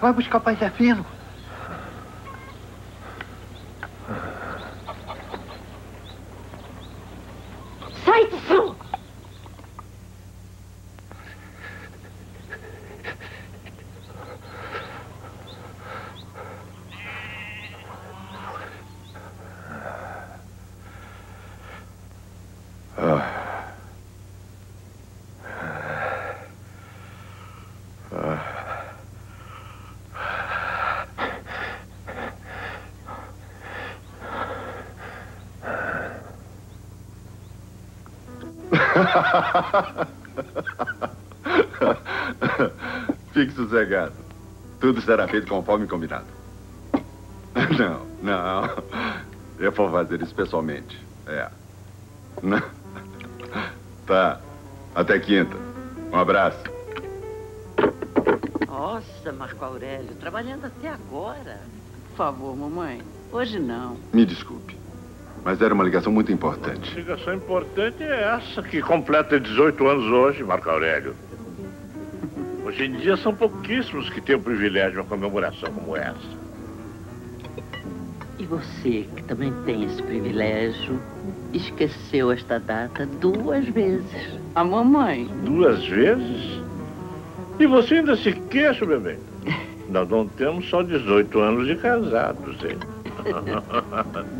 Vai buscar o pai Zefino. Fique sossegado. Tudo será feito conforme combinado. Não, não. Eu vou fazer isso pessoalmente. É. Não. Tá. Até quinta. Um abraço. Nossa, Marco Aurélio, trabalhando até agora. Por favor, mamãe. Hoje não. Me desculpe. Mas era uma ligação muito importante. Ligação importante é essa que completa 18 anos hoje, Marco Aurélio. Hoje em dia são pouquíssimos que têm o privilégio de uma comemoração como essa. E você, que também tem esse privilégio, esqueceu esta data duas vezes. A mamãe. Duas vezes? E você ainda se queixa, bebê? Nós não temos só 18 anos de casados, hein?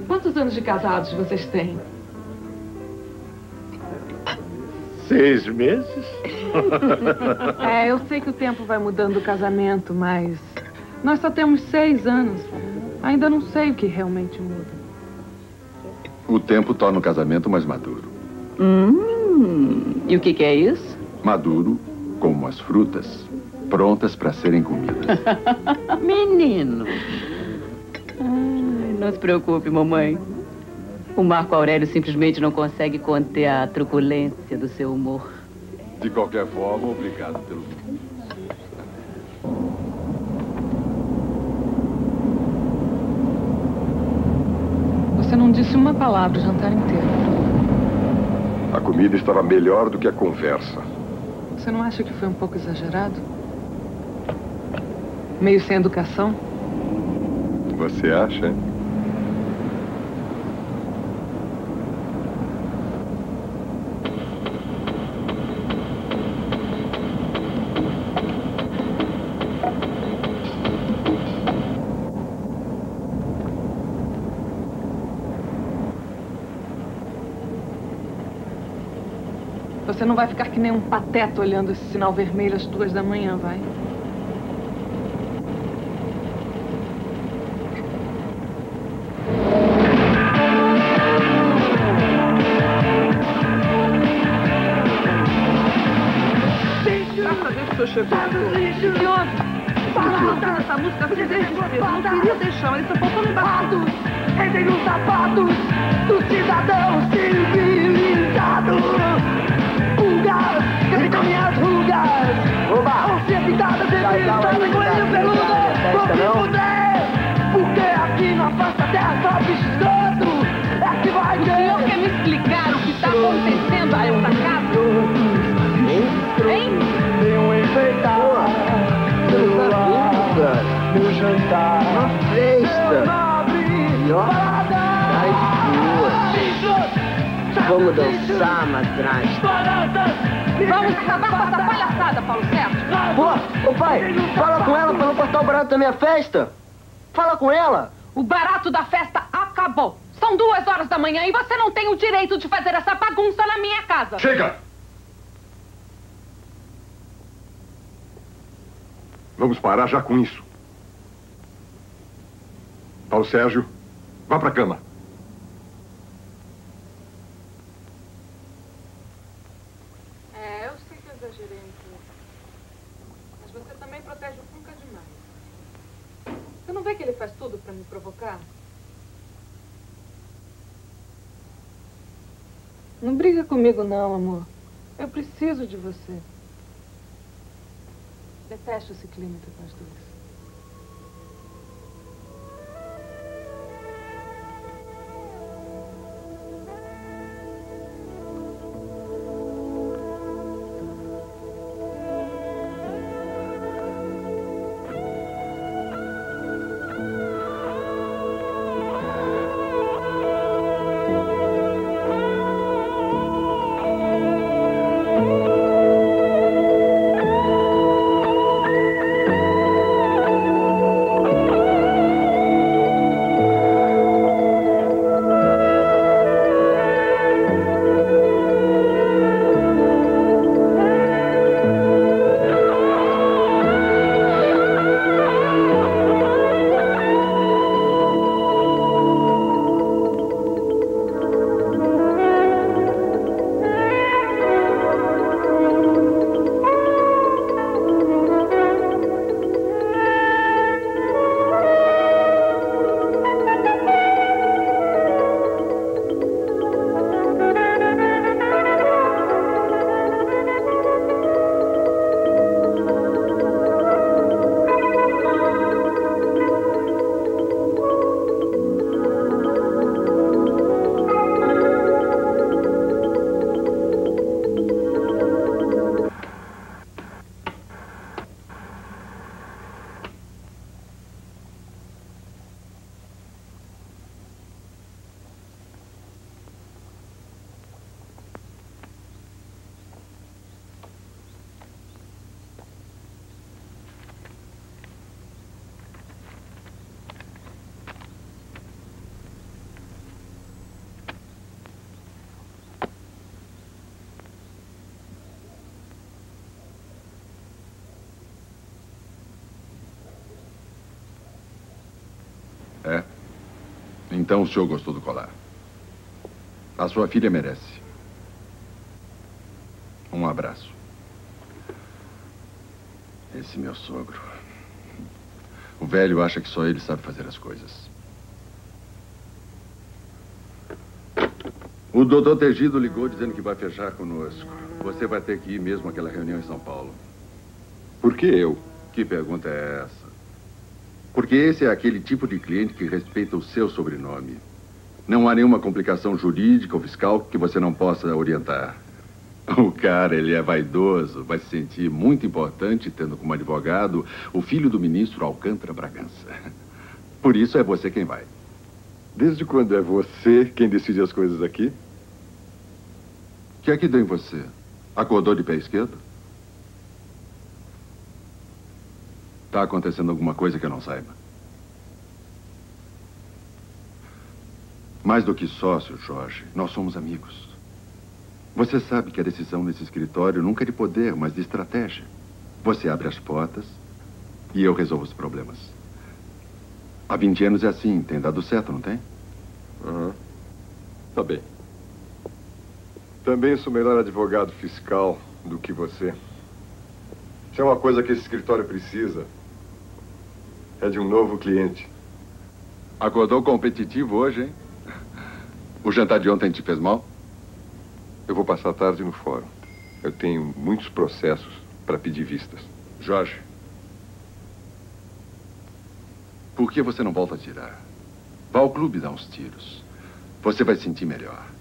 Quantos anos de casados vocês têm? Seis meses? É, eu sei que o tempo vai mudando o casamento, mas nós só temos seis anos. Ainda não sei o que realmente muda. O tempo torna o casamento mais maduro. Hum, e o que, que é isso? Maduro como as frutas, prontas para serem comidas. Menino! Não se preocupe, mamãe. O Marco Aurélio simplesmente não consegue conter a truculência do seu humor. De qualquer forma, obrigado pelo. Você não disse uma palavra o jantar inteiro. A comida estava melhor do que a conversa. Você não acha que foi um pouco exagerado? Meio sem educação? Você acha? hein? Você não vai ficar que nem um pateta olhando esse sinal vermelho às duas da manhã, vai? Senhor chegou. Que houve? Cantando essa música assim desde cedo. Não queria deixar, ele só faltou me bater. Entrei nos sapatos Vamos dançar, madrasta. Vamos acabar com essa palhaçada, Paulo Sérgio. Pô, ô pai, fala com ela pra não cortar o barato da minha festa. Fala com ela. O barato da festa acabou. São duas horas da manhã e você não tem o direito de fazer essa bagunça na minha casa. Chega! Vamos parar já com isso. Paulo Sérgio, vá pra cama. É, eu sei que às gerente. Mas você também protege o Funka demais. Você não vê que ele faz tudo pra me provocar? Não briga comigo não, amor. Eu preciso de você. Detesto esse clima entre nós dois. Então o senhor gostou do colar. A sua filha merece. Um abraço. Esse meu sogro. O velho acha que só ele sabe fazer as coisas. O doutor Tegido ligou dizendo que vai fechar conosco. Você vai ter que ir mesmo àquela reunião em São Paulo. Por que eu? Que pergunta é essa? Porque esse é aquele tipo de cliente que respeita o seu sobrenome. Não há nenhuma complicação jurídica ou fiscal que você não possa orientar. O cara, ele é vaidoso, vai se sentir muito importante tendo como advogado o filho do ministro Alcântara Bragança. Por isso é você quem vai. Desde quando é você quem decide as coisas aqui? O que é que deu em você? Acordou de pé esquerdo? Está acontecendo alguma coisa que eu não saiba? Mais do que sócio, Jorge, nós somos amigos. Você sabe que a decisão nesse escritório nunca é de poder, mas de estratégia. Você abre as portas e eu resolvo os problemas. Há 20 anos é assim, tem dado certo, não tem? Uhum. Tá bem. Também sou melhor advogado fiscal do que você. Se é uma coisa que esse escritório precisa, é de um novo cliente. Acordou competitivo hoje, hein? O jantar de ontem te fez mal? Eu vou passar a tarde no fórum. Eu tenho muitos processos para pedir vistas. Jorge, por que você não volta a tirar? Vá ao clube dar uns tiros. Você vai se sentir melhor.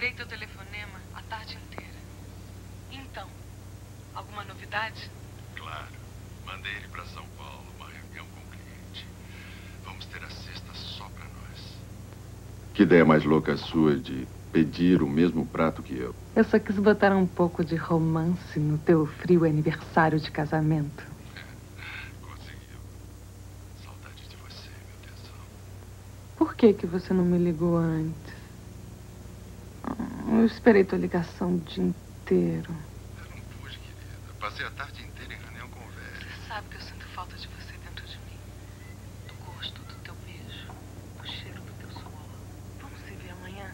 Esperei teu telefonema a tarde inteira. Então, alguma novidade? Claro. Mandei ele para São Paulo, uma reunião com o cliente. Vamos ter a sexta só para nós. Que ideia mais louca a sua de pedir o mesmo prato que eu? Eu só quis botar um pouco de romance no teu frio aniversário de casamento. Conseguiu. Saudade de você, meu tesão. Por que que você não me ligou antes? Eu esperei tua ligação o dia inteiro. Eu não pude, querida. Passei a tarde inteira em reunião com o velho. Você sabe que eu sinto falta de você dentro de mim. Do gosto do teu beijo, o cheiro do teu suor. Vamos se ver amanhã?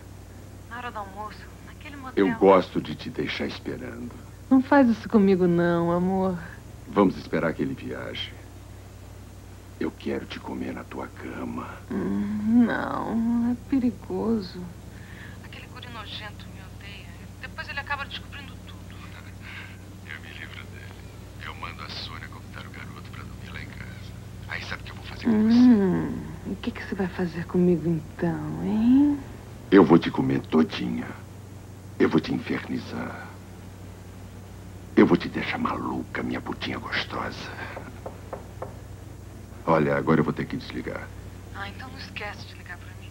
Na hora do almoço, naquele motel. Eu gosto de te deixar esperando. Não faz isso comigo não, amor. Vamos esperar que ele viaje. Eu quero te comer na tua cama. Hum, Não, é perigoso. Aquele guri nojento me odeia. Depois ele acaba descobrindo tudo. Eu me livro dele. Eu mando a Sônia convidar o garoto para dormir lá em casa. Aí sabe o que eu vou fazer com você? Hum, o que, que você vai fazer comigo então, hein? Eu vou te comer todinha. Eu vou te infernizar. Eu vou te deixar maluca, minha putinha gostosa. Olha, agora eu vou ter que desligar. Ah, então não esquece de ligar pra mim.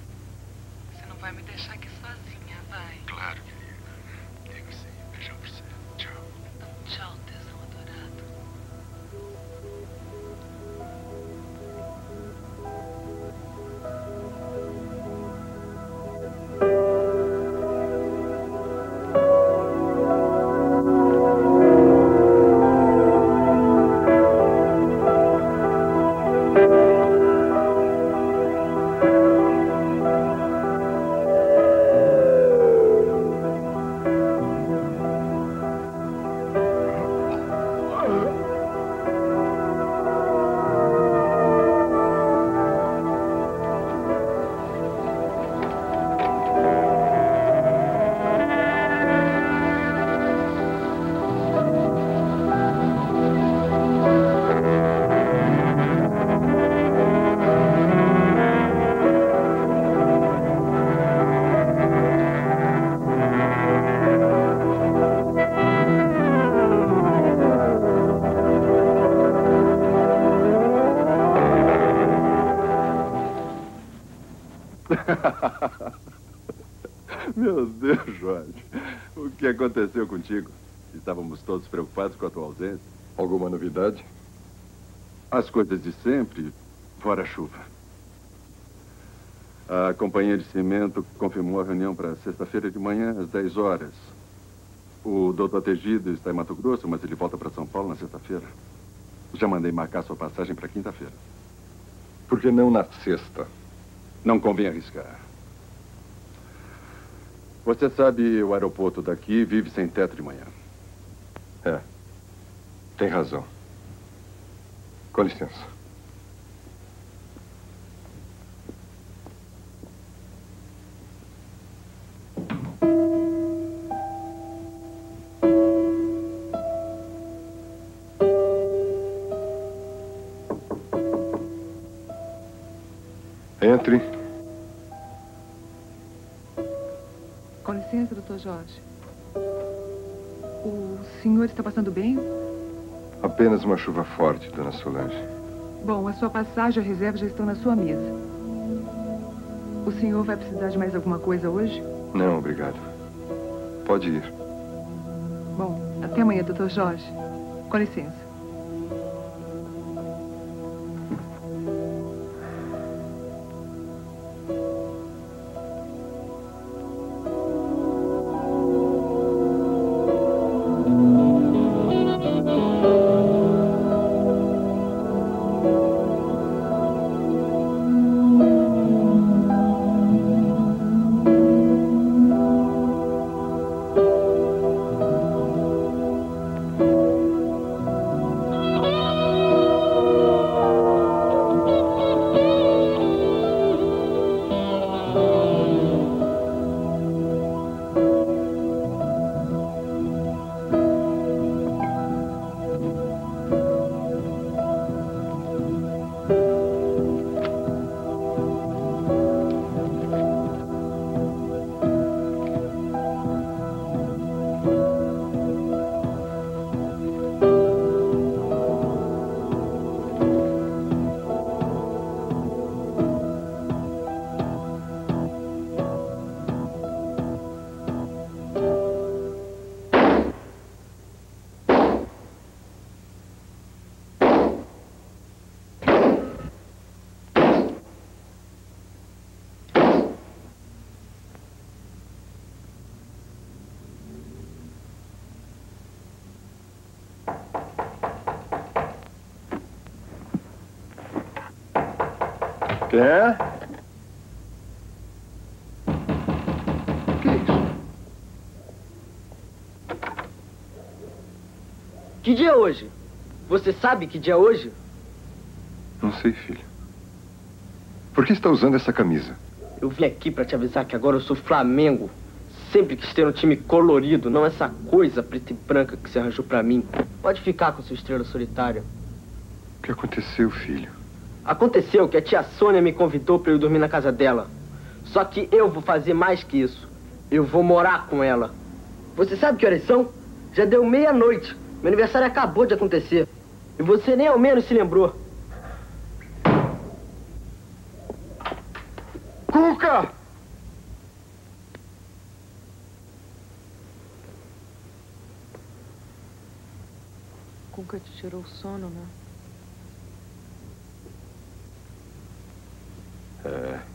Você não vai me deixar aqui sozinha, vai. Claro, querida. Aconteceu contigo? Estávamos todos preocupados com a tua ausência. Alguma novidade? As coisas de sempre, fora a chuva. A companhia de cimento confirmou a reunião para sexta-feira de manhã, às 10 horas. O doutor Tegido está em Mato Grosso, mas ele volta para São Paulo na sexta-feira. Já mandei marcar sua passagem para quinta-feira. Por que não na sexta? Não convém arriscar. Você sabe, o aeroporto daqui vive sem teto de manhã. É. Tem razão. Com licença. Entre. Doutor Jorge. O senhor está passando bem? Apenas uma chuva forte, dona Solange. Bom, a sua passagem e a reserva já estão na sua mesa. O senhor vai precisar de mais alguma coisa hoje? Não, obrigado. Pode ir. Bom, até amanhã, doutor Jorge. Com licença. É? Que isso? Que dia é hoje? Você sabe que dia é hoje? Não sei, filho. Por que está usando essa camisa? Eu vim aqui pra te avisar que agora eu sou Flamengo. Sempre quis ter um time colorido, não essa coisa preta e branca que você arranjou pra mim. Pode ficar com sua estrela solitária. O que aconteceu, filho? Aconteceu que a tia Sônia me convidou pra eu dormir na casa dela. Só que eu vou fazer mais que isso. Eu vou morar com ela. Você sabe que horas são? Já deu meia-noite. Meu aniversário acabou de acontecer. E você nem ao menos se lembrou. Cuca! Cuca te tirou o sono, né? É.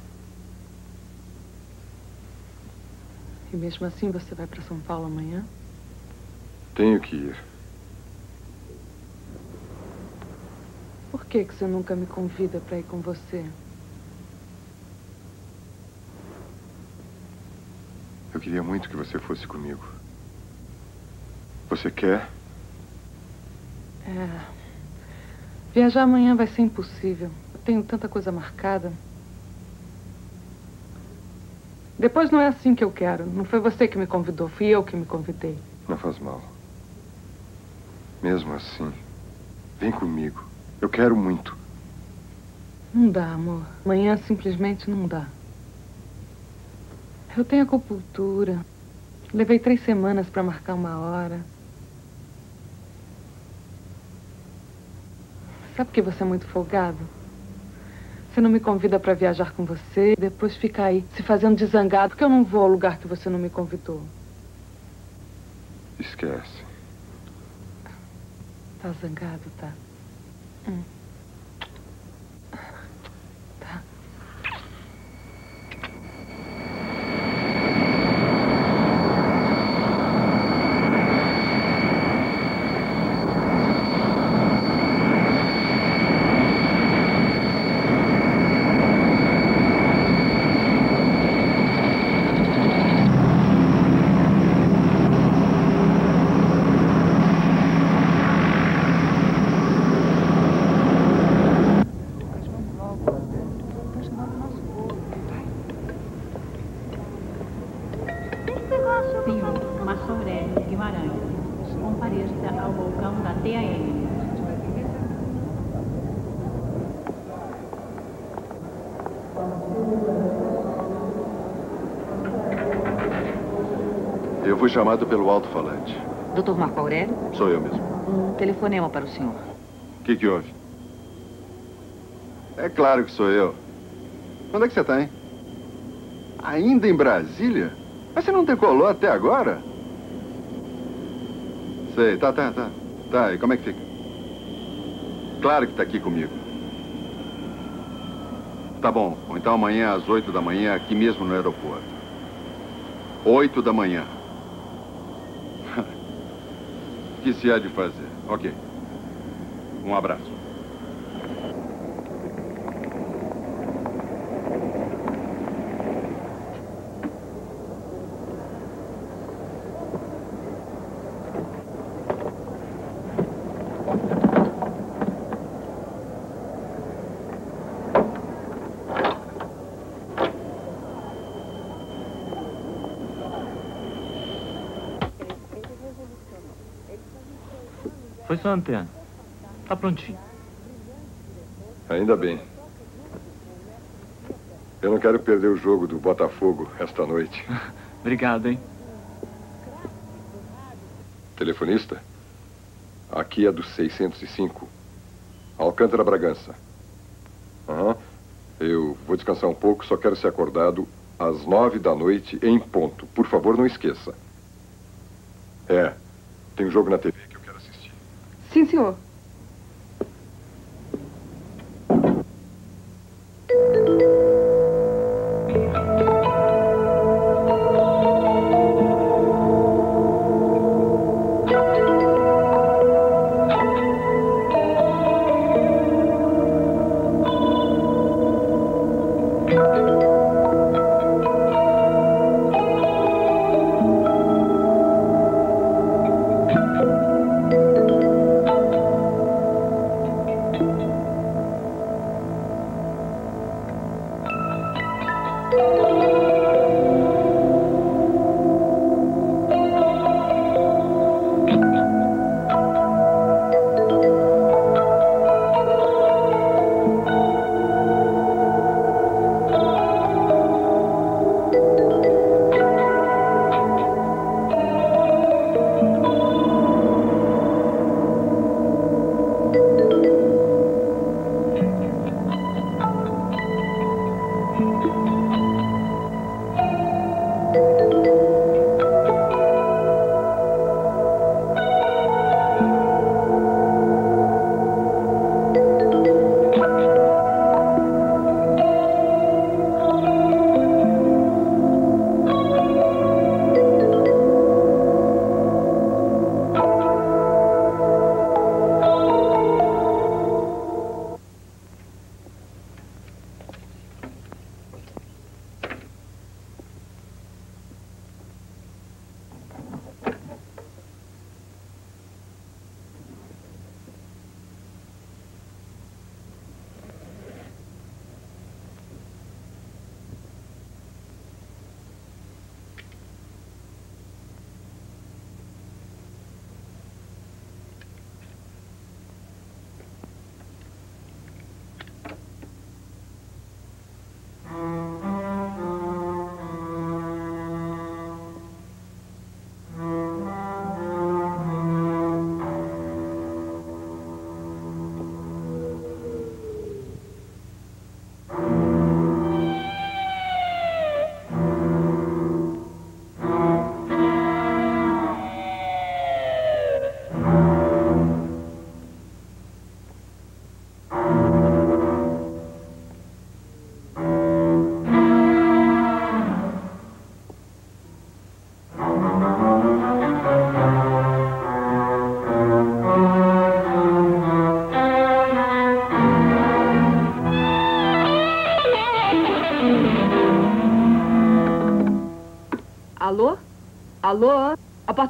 E mesmo assim você vai para São Paulo amanhã? Tenho que ir. Por que, que você nunca me convida para ir com você? Eu queria muito que você fosse comigo. Você quer? É. Viajar amanhã vai ser impossível. Eu tenho tanta coisa marcada. Depois não é assim que eu quero. Não foi você que me convidou, fui eu que me convidei. Não faz mal. Mesmo assim, vem comigo. Eu quero muito. Não dá, amor. Amanhã simplesmente não dá. Eu tenho acupuntura. Levei três semanas para marcar uma hora. Sabe que você é muito folgado? Você não me convida para viajar com você, depois fica aí se fazendo de zangado, porque eu não vou ao lugar que você não me convidou. Esquece. Tá zangado, tá? Hum. Tá. Senhor Marco Aurélio Guimarães, compareça ao balcão da TAM. Eu fui chamado pelo alto-falante. Doutor Marco Aurélio, Sou eu mesmo. um telefonema para o senhor. O que, que houve? É claro que sou eu. Onde é que você está, hein? Ainda em Brasília? Mas você não decolou até agora? Sei, tá, tá, tá. Tá, e como é que fica? Claro que tá aqui comigo. Tá bom, então amanhã às oito da manhã, aqui mesmo no aeroporto. Oito da manhã. O que se há de fazer? Ok. Um abraço. Foi só a antena. Tá prontinho. Ainda bem. Eu não quero perder o jogo do Botafogo esta noite. Obrigado, hein? Telefonista? Aqui é do 605. Alcântara Bragança. Aham. Eu vou descansar um pouco, só quero ser acordado às nove da noite em ponto. Por favor, não esqueça. É, tem um jogo na TV que eu quero assistir. Sim, senhor.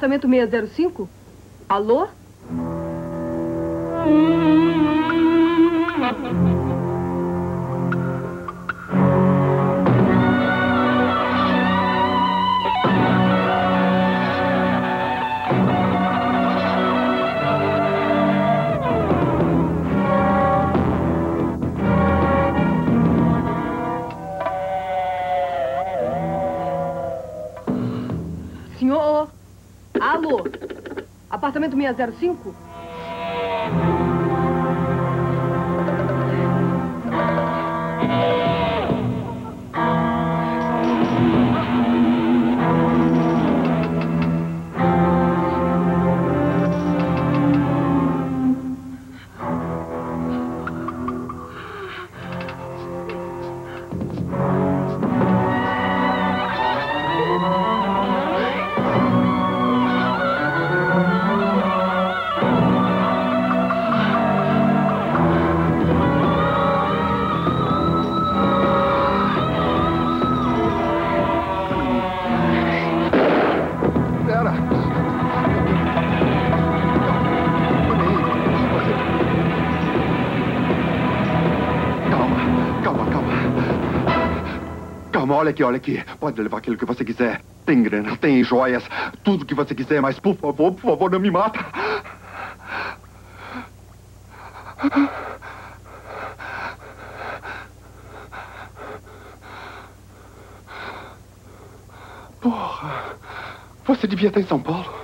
Apartamento 605? Alô? 605? Aqui, olha aqui. Pode levar aquilo que você quiser. Tem grana, tem joias, tudo que você quiser, mas por favor, por favor, não me mata. Porra! Você devia estar em São Paulo.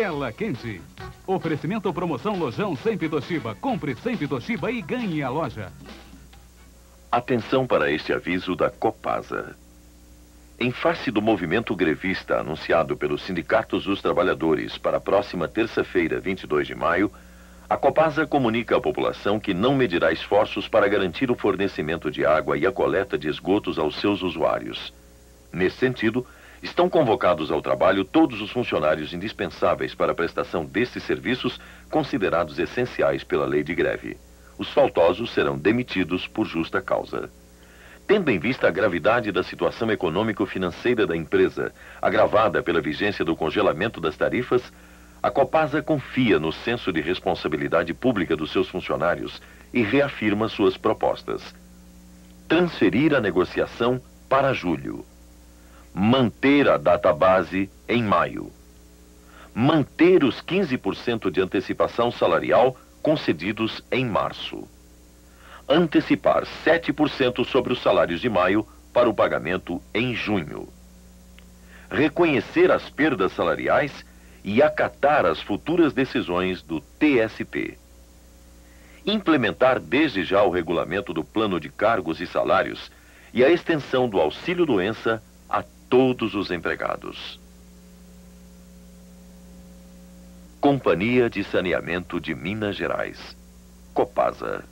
Tela quente. Oferecimento promoção Lojão Sempre Toshiba. Compre Sempre Toshiba e ganhe a loja. Atenção para este aviso da Copasa. Em face do movimento grevista anunciado pelos sindicatos dos trabalhadores para a próxima terça-feira, 22 de maio, a Copasa comunica à população que não medirá esforços para garantir o fornecimento de água e a coleta de esgotos aos seus usuários. Nesse sentido, estão convocados ao trabalho todos os funcionários indispensáveis para a prestação destes serviços considerados essenciais pela lei de greve. Os faltosos serão demitidos por justa causa. Tendo em vista a gravidade da situação econômico-financeira da empresa, agravada pela vigência do congelamento das tarifas, a Copasa confia no senso de responsabilidade pública dos seus funcionários e reafirma suas propostas. Transferir a negociação para julho. Manter a data base em maio. Manter os 15% de antecipação salarial concedidos em março antecipar 7% sobre os salários de maio para o pagamento em junho. Reconhecer as perdas salariais e acatar as futuras decisões do TST. Implementar desde já o regulamento do plano de cargos e salários e a extensão do auxílio-doença a todos os empregados. Companhia de Saneamento de Minas Gerais. Copasa.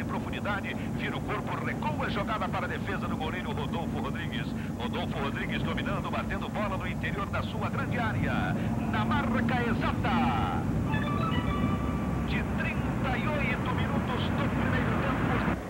em profundidade, vira o corpo, recua, jogada para a defesa do goleiro Rodolfo Rodrigues. Rodolfo Rodrigues dominando, batendo bola no interior da sua grande área. Na marca exata de 38 minutos do primeiro tempo.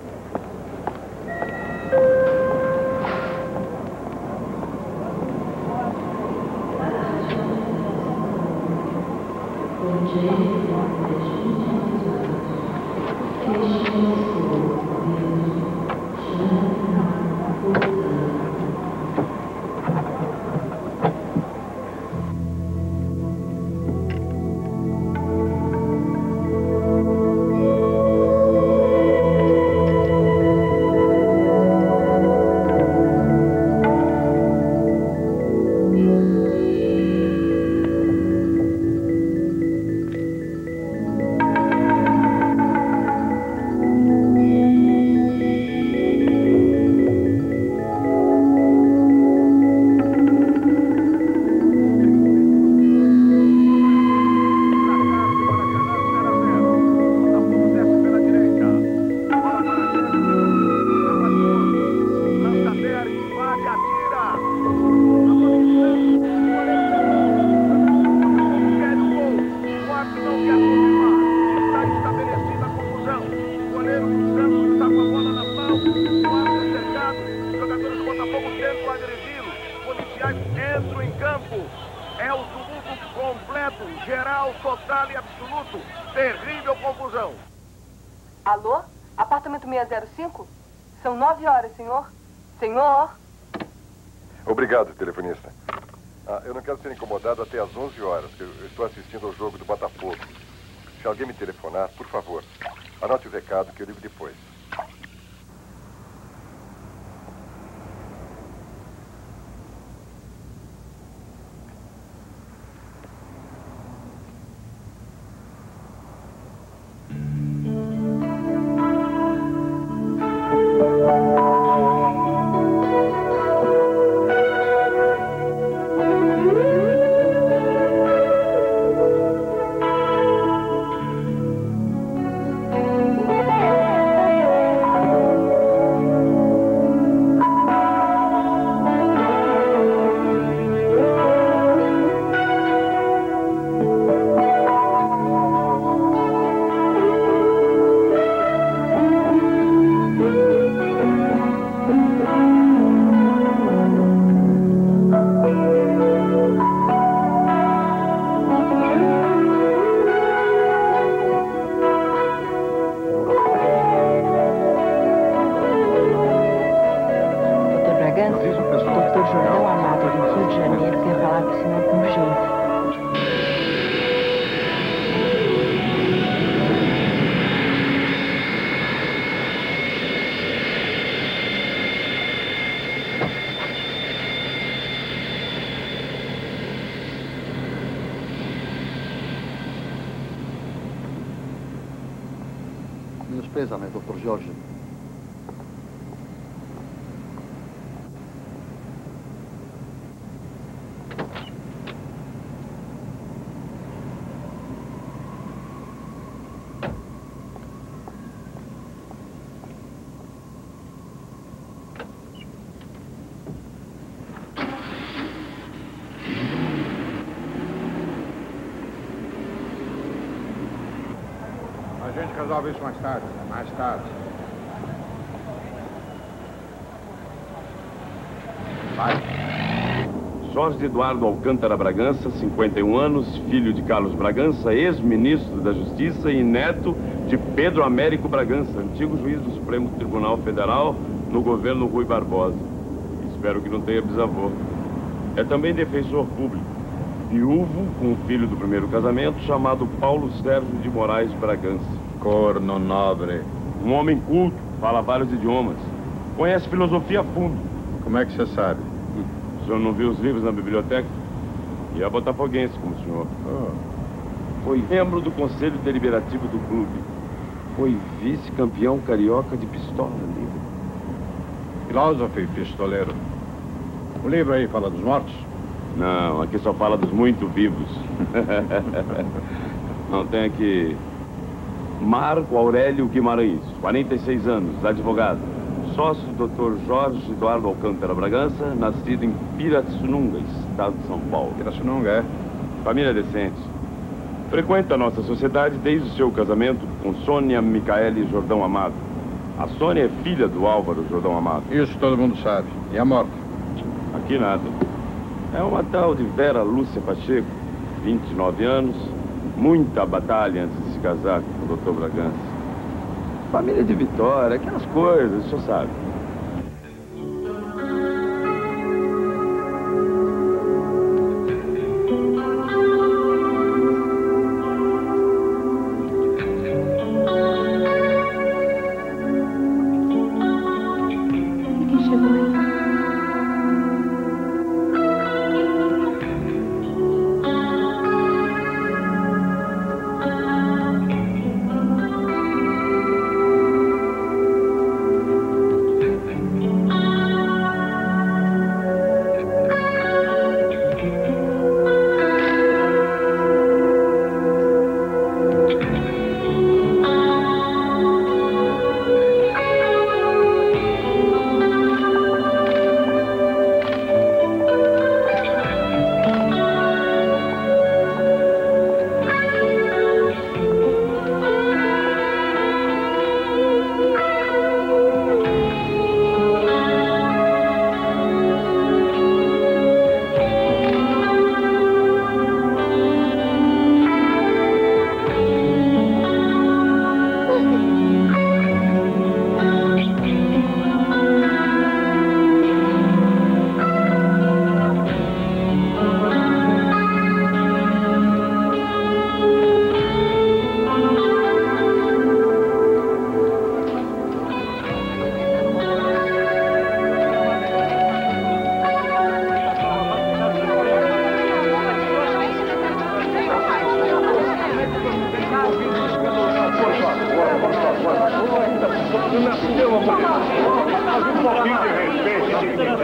Isso mais tarde, né? mais tarde. Vai. Jorge Eduardo Alcântara Bragança, 51 anos, filho de Carlos Bragança, ex-ministro da Justiça e neto de Pedro Américo Bragança, antigo juiz do Supremo Tribunal Federal no governo Rui Barbosa. Espero que não tenha bisavô. É também defensor público, viúvo com um filho do primeiro casamento chamado Paulo Sérgio de Moraes Bragança. Corno nobre. Um homem culto, fala vários idiomas, conhece filosofia a fundo. Como é que você sabe? O senhor não viu os livros na biblioteca? E é botafoguense, como o senhor. Foi membro do conselho deliberativo do clube. Foi vice-campeão carioca de pistola livre. Filósofo e pistoleiro. O livro aí fala dos mortos? Não, aqui só fala dos muito vivos. Não, tem aqui... Marco Aurélio Guimarães, 46 anos, advogado. Sócio do Dr. Jorge Eduardo Alcântara Bragança, nascido em Pirassununga, estado de São Paulo. Pirassununga, é? Família decente. Frequenta a nossa sociedade desde o seu casamento com Sônia Micaele Jordão Amado. A Sônia é filha do Álvaro Jordão Amado. Isso todo mundo sabe. E a morta? Aqui nada. É uma tal de Vera Lúcia Pacheco, 29 anos, muita batalha antes de casar com o Dr. Bragança. Família de Vitória, aquelas coisas, o senhor sabe.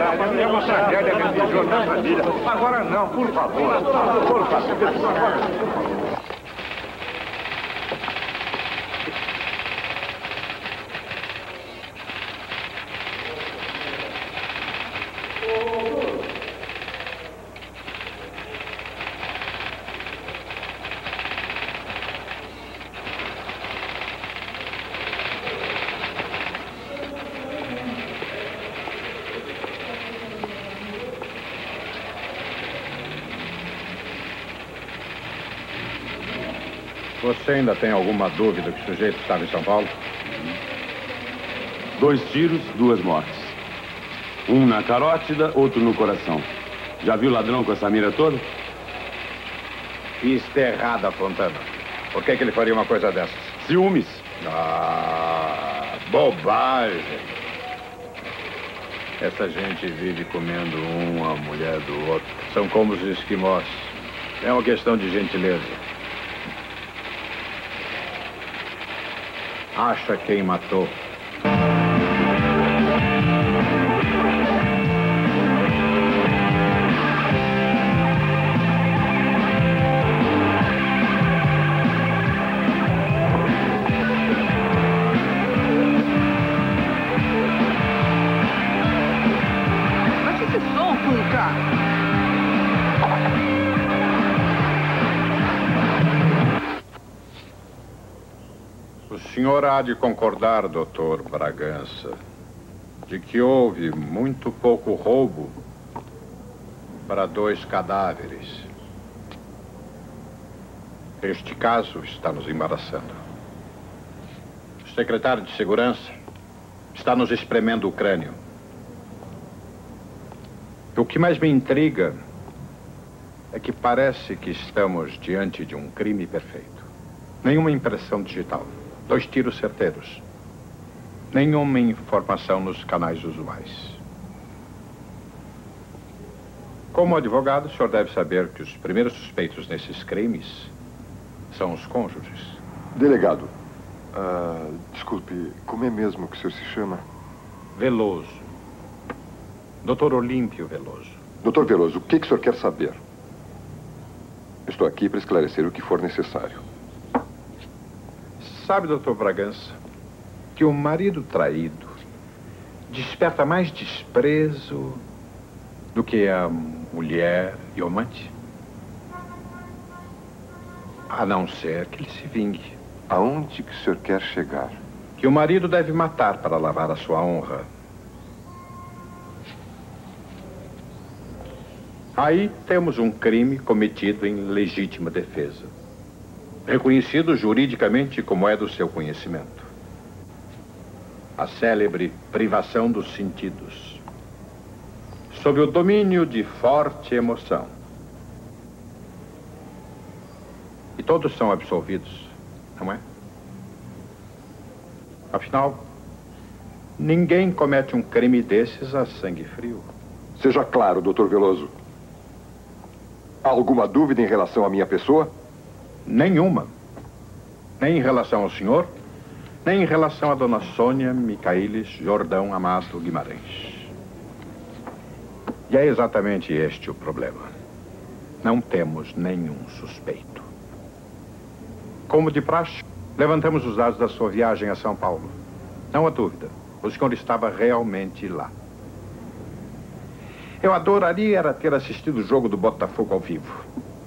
É uma tragédia viveu na família. Agora não, por favor. Por favor. Você ainda tem alguma dúvida que o sujeito estava em São Paulo? Dois tiros, duas mortes. Um na carótida, outro no coração. Já viu ladrão com essa mira toda? Está errada, Fontana. Por que, que ele faria uma coisa dessas? Ciúmes. Ah, bobagem. Essa gente vive comendo um a mulher do outro. São como os esquimós. É uma questão de gentileza. Acha quem matou. O senhor há de concordar, doutor Bragança, de que houve muito pouco roubo para dois cadáveres. Este caso está nos embaraçando. O secretário de Segurança está nos espremendo o crânio. O que mais me intriga é que parece que estamos diante de um crime perfeito. Nenhuma impressão digital. Dois tiros certeiros. Nenhuma informação nos canais usuais. Como advogado, o senhor deve saber que os primeiros suspeitos nesses crimes são os cônjuges. Delegado, ah, desculpe, como é mesmo que o senhor se chama? Veloso. Doutor Olímpio Veloso. Doutor Veloso, o que, que o senhor quer saber? Estou aqui para esclarecer o que for necessário. Sabe, doutor Bragança, que o marido traído desperta mais desprezo do que a mulher e o amante? A não ser que ele se vingue. Aonde que o senhor quer chegar? Que o marido deve matar para lavar a sua honra. Aí temos um crime cometido em legítima defesa. Reconhecido juridicamente como é do seu conhecimento. A célebre privação dos sentidos. Sob o domínio de forte emoção. E todos são absolvidos, não é? Afinal, ninguém comete um crime desses a sangue frio. Seja claro, doutor Veloso. Há alguma dúvida em relação à minha pessoa? Nenhuma. Nem em relação ao senhor, nem em relação à dona Sônia Micaílis Jordão Amado Guimarães. E é exatamente este o problema. Não temos nenhum suspeito. Como de praxe, levantamos os dados da sua viagem a São Paulo. Não há dúvida, o senhor estava realmente lá. Eu adoraria era ter assistido o jogo do Botafogo ao vivo.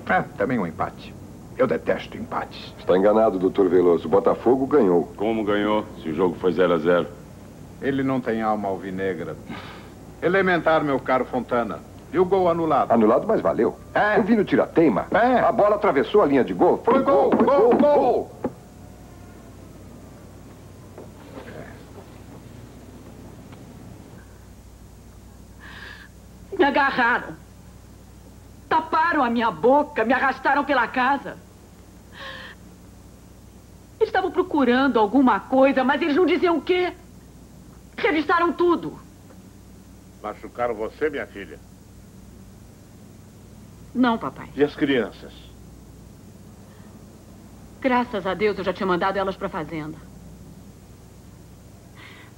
É, também um empate. Eu detesto empates. Está enganado, doutor Veloso. O Botafogo ganhou. Como ganhou, se o jogo foi 0 a 0 Ele não tem alma alvinegra. Elementar, meu caro Fontana. E o gol anulado? Anulado, mas valeu. É. Eu vi no tirateima. É. A bola atravessou a linha de gol. Foi gol, foi gol, gol. Me agarraram. Taparam a minha boca, me arrastaram pela casa. Estavam procurando alguma coisa, mas eles não diziam o quê. Revistaram tudo. Machucaram você, minha filha? Não, papai. E as crianças? Graças a Deus eu já tinha mandado elas para a fazenda.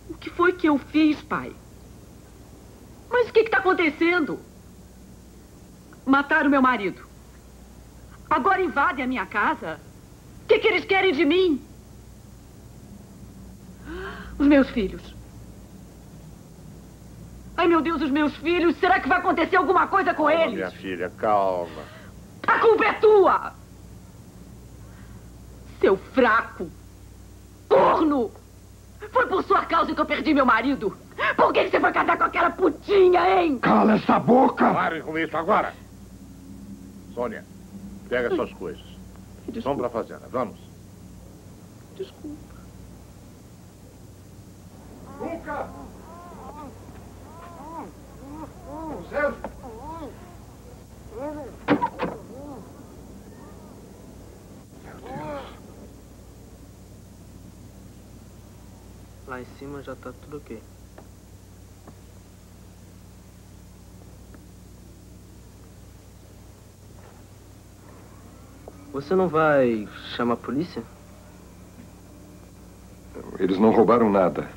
O que foi que eu fiz, pai? Mas o que está acontecendo? Mataram meu marido. Agora invadem a minha casa. O que, que eles querem de mim? Os meus filhos. Ai, meu Deus, os meus filhos. Será que vai acontecer alguma coisa com Calma, eles? minha filha, calma. A culpa é tua! Seu fraco! Corno! Foi por sua causa que eu perdi meu marido! Por que que você foi casar com aquela putinha, hein? Cala essa boca! Pare com isso agora! Sônia, pega suas coisas. Vamos pra fazenda, vamos. Desculpa. Nunca! Celso! Lá em cima já tá tudo ok. Você não vai chamar a polícia? eles não roubaram nada.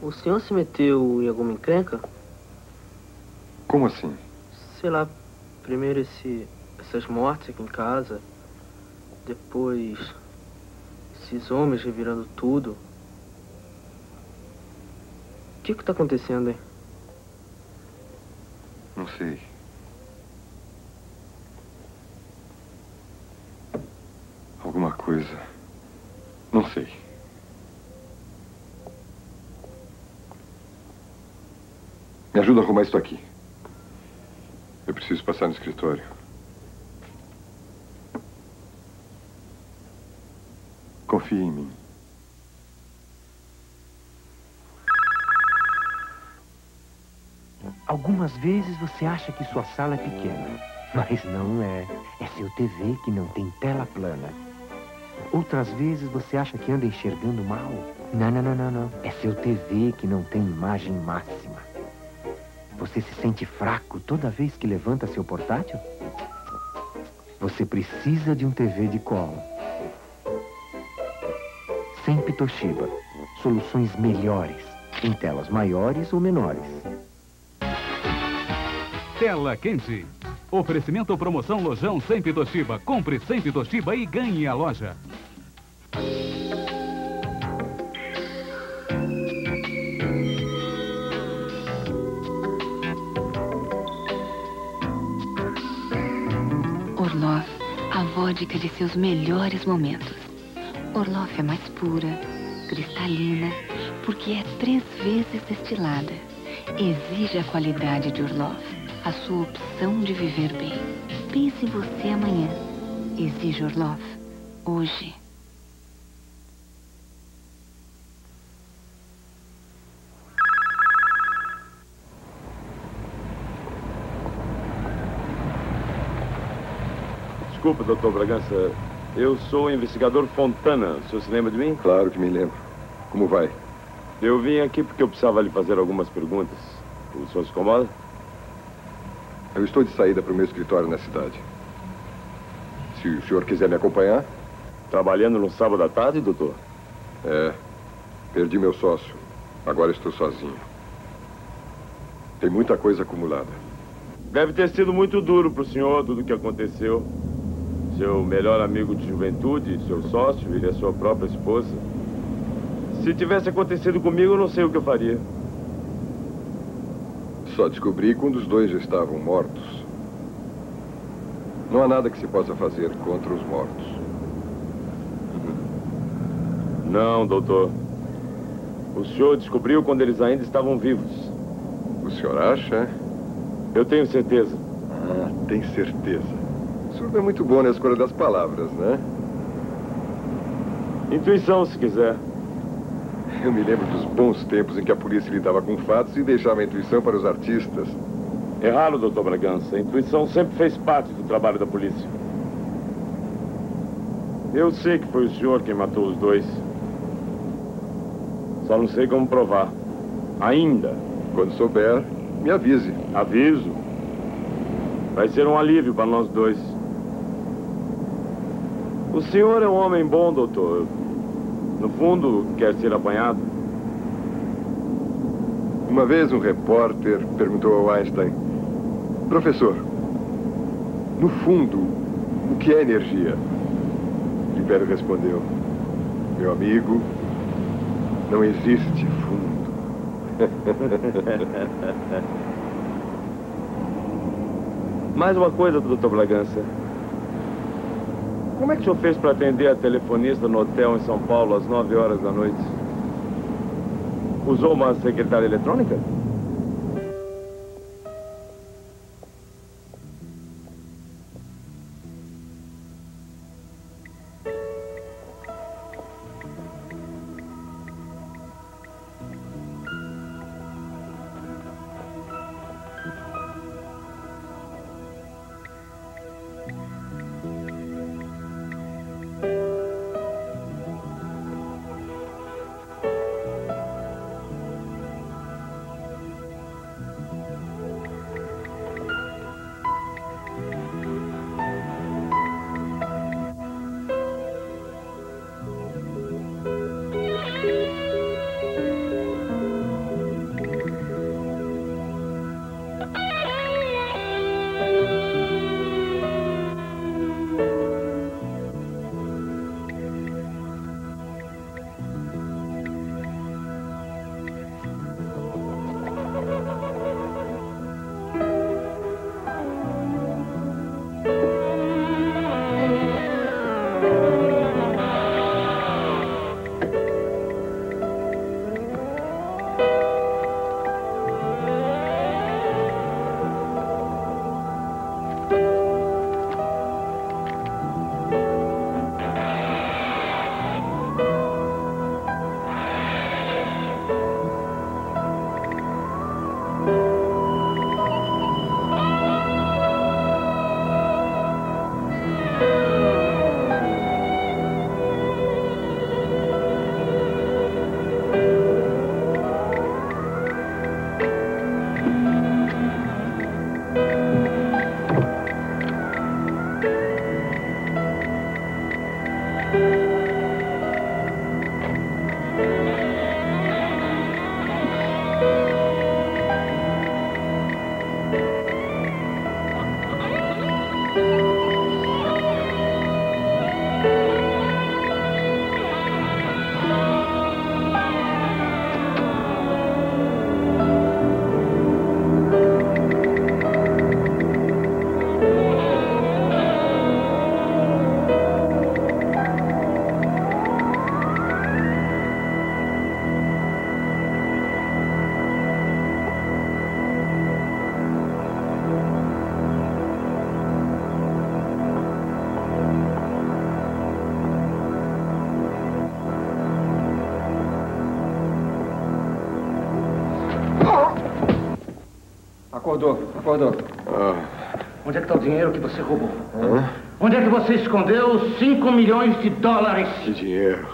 O senhor se meteu em alguma encrenca? Como assim? Sei lá, primeiro esse, essas mortes aqui em casa, depois esses homens revirando tudo. O que que tá acontecendo, hein? Não sei. Alguma coisa. Não sei. Me ajuda a arrumar isso aqui. Eu preciso passar no escritório. Confie em mim. Algumas vezes você acha que sua sala é pequena, mas não é. É seu TV que não tem tela plana. Outras vezes você acha que anda enxergando mal. Não, não, não, não, não. É seu TV que não tem imagem máxima. Você se sente fraco toda vez que levanta seu portátil? Você precisa de um TV de colo. Sempre Toshiba. Soluções melhores, em telas maiores ou menores. Tela quente. Oferecimento promoção Lojão Sempre Toshiba. Compre Sempre Toshiba e ganhe a loja. Orloff, a vodka de seus melhores momentos. Orloff é mais pura, cristalina, porque é três vezes destilada. Exige a qualidade de Orloff, a sua opção de viver bem. Pense em você amanhã. Exige Orloff, hoje. Desculpa, doutor Bragança. Eu sou o investigador Fontana. O senhor se lembra de mim? Claro que me lembro. Como vai? Eu vim aqui porque eu precisava lhe fazer algumas perguntas. O senhor se incomoda? Eu estou de saída para o meu escritório na cidade. Se o senhor quiser me acompanhar. Trabalhando no sábado à tarde, doutor? É. Perdi meu sócio. Agora estou sozinho. Tem muita coisa acumulada. Deve ter sido muito duro para o senhor tudo o que aconteceu. Seu melhor amigo de juventude, seu sócio e a sua própria esposa. Se tivesse acontecido comigo, eu não sei o que eu faria. Só descobri quando os dois já estavam mortos. Não há nada que se possa fazer contra os mortos. Não, doutor. O senhor descobriu quando eles ainda estavam vivos. O senhor acha? Eu tenho certeza. Ah, tem certeza. O senhor não é muito bom na escolha das palavras, né? Intuição, se quiser. Eu me lembro dos bons tempos em que a polícia lidava com fatos e deixava a intuição para os artistas. Errado, doutor Bragança. A intuição sempre fez parte do trabalho da polícia. Eu sei que foi o senhor quem matou os dois. Só não sei como provar. Ainda. Quando souber, me avise. Aviso. Vai ser um alívio para nós dois. O senhor é um homem bom, doutor. No fundo, quer ser apanhado. Uma vez um repórter perguntou ao Einstein: Professor, no fundo, o que é energia? Libério respondeu: Meu amigo, não existe fundo. Mais uma coisa, doutor Bragança. Como é que o senhor fez para atender a telefonista no hotel em São Paulo às 9 horas da noite? Usou uma secretária eletrônica? Acordou, acordou. Ah. Onde é que está o dinheiro que você roubou? Onde é que você escondeu os 5 milhões de dólares? Que dinheiro?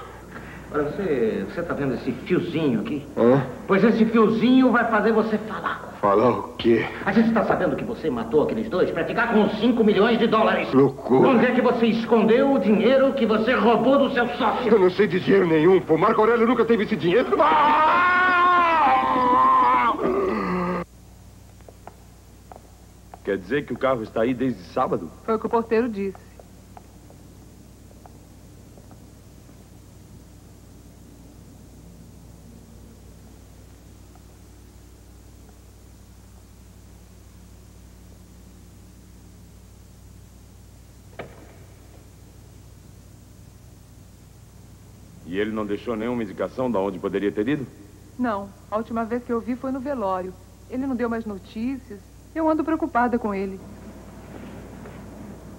Olha, você, você tá vendo esse fiozinho aqui? Hã? Pois esse fiozinho vai fazer você falar. Falar o quê? A gente está sabendo que você matou aqueles dois para ficar com os 5 milhões de dólares. Loucura. Onde é que você escondeu o dinheiro que você roubou do seu sócio? Eu não sei de dinheiro nenhum, pô. Marco Aurélio nunca teve esse dinheiro. Quer dizer que o carro está aí desde sábado? Foi o que o porteiro disse. E ele não deixou nenhuma indicação de onde poderia ter ido? Não, a última vez que eu vi foi no velório. Ele não deu mais notícias. Eu ando preocupada com ele.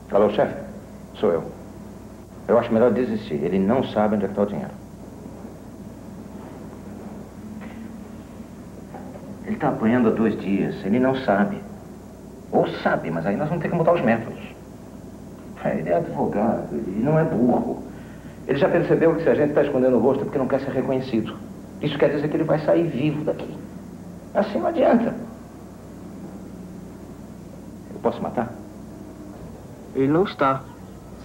Alô, chefe? Sou eu. Eu acho melhor desistir. Ele não sabe onde é está o dinheiro. Ele está apanhando há dois dias. Ele não sabe. Ou sabe, mas aí nós vamos ter que mudar os métodos. É, Ele é advogado, ele não é burro. Ele já percebeu que se a gente está escondendo o rosto é porque não quer ser reconhecido. Isso quer dizer que ele vai sair vivo daqui. Assim não adianta. Eu posso matar? Ele não está.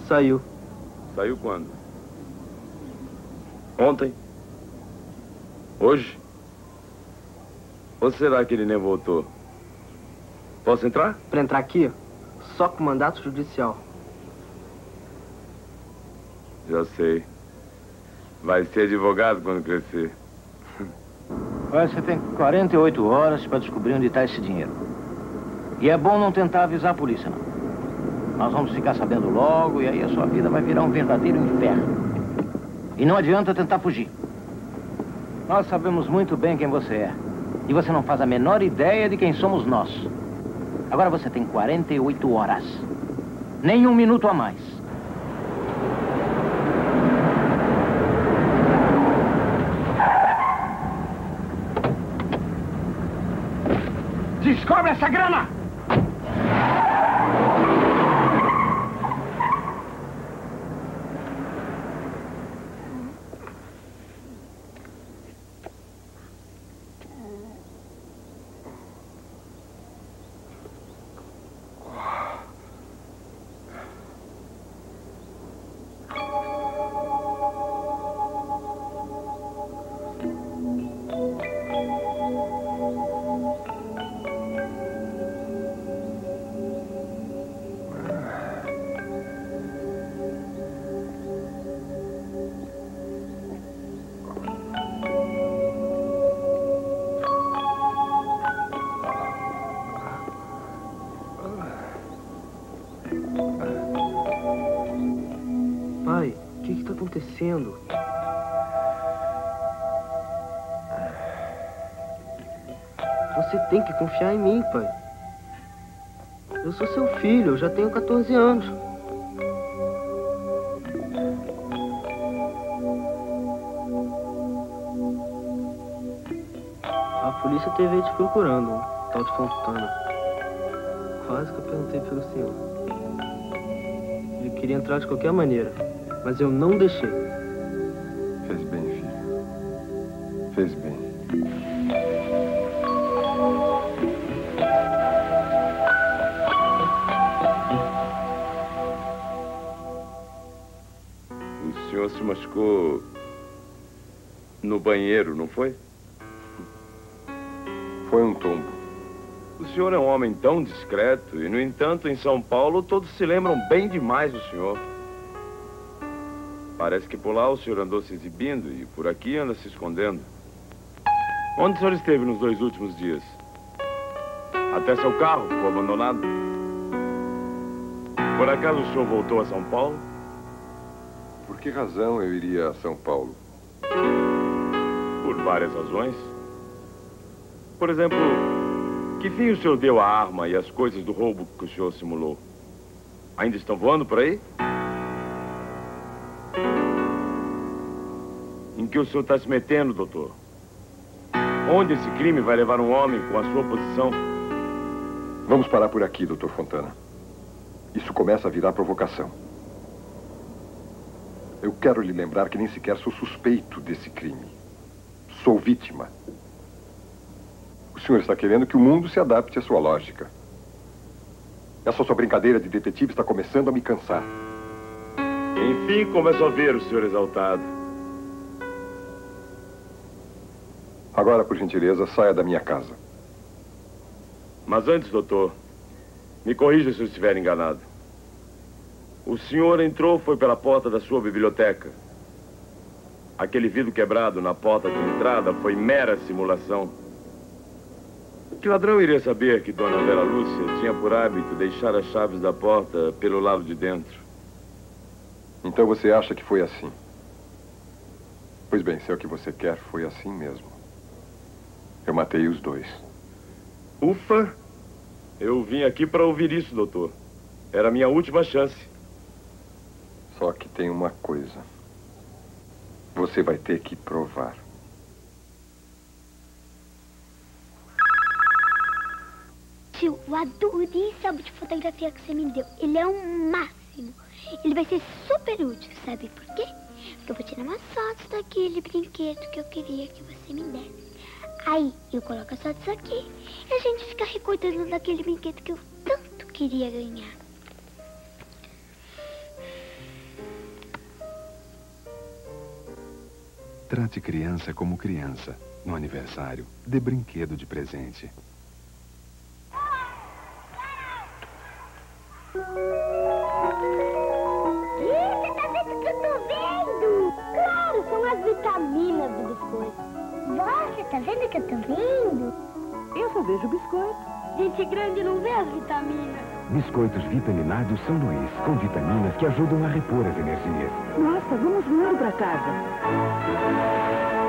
Saiu. Saiu quando? Ontem? Hoje? Ou será que ele nem voltou? Posso entrar? Pra entrar aqui, só com mandato judicial. Já sei. Vai ser advogado quando crescer. Olha, você tem 48 horas para descobrir onde está esse dinheiro. E é bom não tentar avisar a polícia, não. Nós vamos ficar sabendo logo e aí a sua vida vai virar um verdadeiro inferno. E não adianta tentar fugir. Nós sabemos muito bem quem você é. E você não faz a menor ideia de quem somos nós. Agora você tem 48 horas. Nem um minuto a mais. Descobre essa grana! Você tem que confiar em mim, pai. Eu sou seu filho, eu já tenho 14 anos. A polícia teve te procurando, tal de Fontana. Quase que eu perguntei pelo senhor. Ele queria entrar de qualquer maneira, mas eu não deixei. Fez bem. O senhor se machucou No banheiro, não foi? Foi um tombo. O senhor é um homem tão discreto e, no entanto, em São Paulo, todos se lembram bem demais do senhor. Parece que por lá o senhor andou se exibindo e por aqui anda se escondendo. Onde o senhor esteve nos dois últimos dias? Até seu carro ficou abandonado? Por acaso o senhor voltou a São Paulo? Por que razão eu iria a São Paulo? Por várias razões. Por exemplo, que fim o senhor deu à arma e às coisas do roubo que o senhor simulou? Ainda estão voando por aí? Em que o senhor está se metendo, doutor? Onde esse crime vai levar um homem com a sua posição? Vamos parar por aqui, doutor Fontana. Isso começa a virar provocação. Eu quero lhe lembrar que nem sequer sou suspeito desse crime. Sou vítima. O senhor está querendo que o mundo se adapte à sua lógica. Essa sua brincadeira de detetive está começando a me cansar. Enfim, começo a ver o senhor exaltado. Agora, por gentileza, saia da minha casa. Mas antes, doutor, me corrija se eu estiver enganado. O senhor entrou foi pela porta da sua biblioteca. Aquele vidro quebrado na porta de entrada foi mera simulação. Que ladrão iria saber que Dona Vera Lúcia tinha por hábito deixar as chaves da porta pelo lado de dentro? Então você acha que foi assim? Pois bem, se é o que você quer, foi assim mesmo. Eu matei os dois. Ufa! Eu vim aqui para ouvir isso, doutor. Era a minha última chance. Só que tem uma coisa. Você vai ter que provar. Tio, eu adorei esse álbum de fotografia que você me deu. Ele é um máximo. Ele vai ser super útil, sabe por quê? Porque eu vou tirar umas fotos daquele brinquedo que eu queria que você me desse. Aí eu coloco as fotos aqui e a gente fica recordando daquele brinquedo que eu tanto queria ganhar. Trate criança como criança. No aniversário, dê brinquedo de presente. Gente grande não vê as vitaminas. Biscoitos vitaminados São Luís, com vitaminas que ajudam a repor as energias. Nossa, vamos voando pra casa.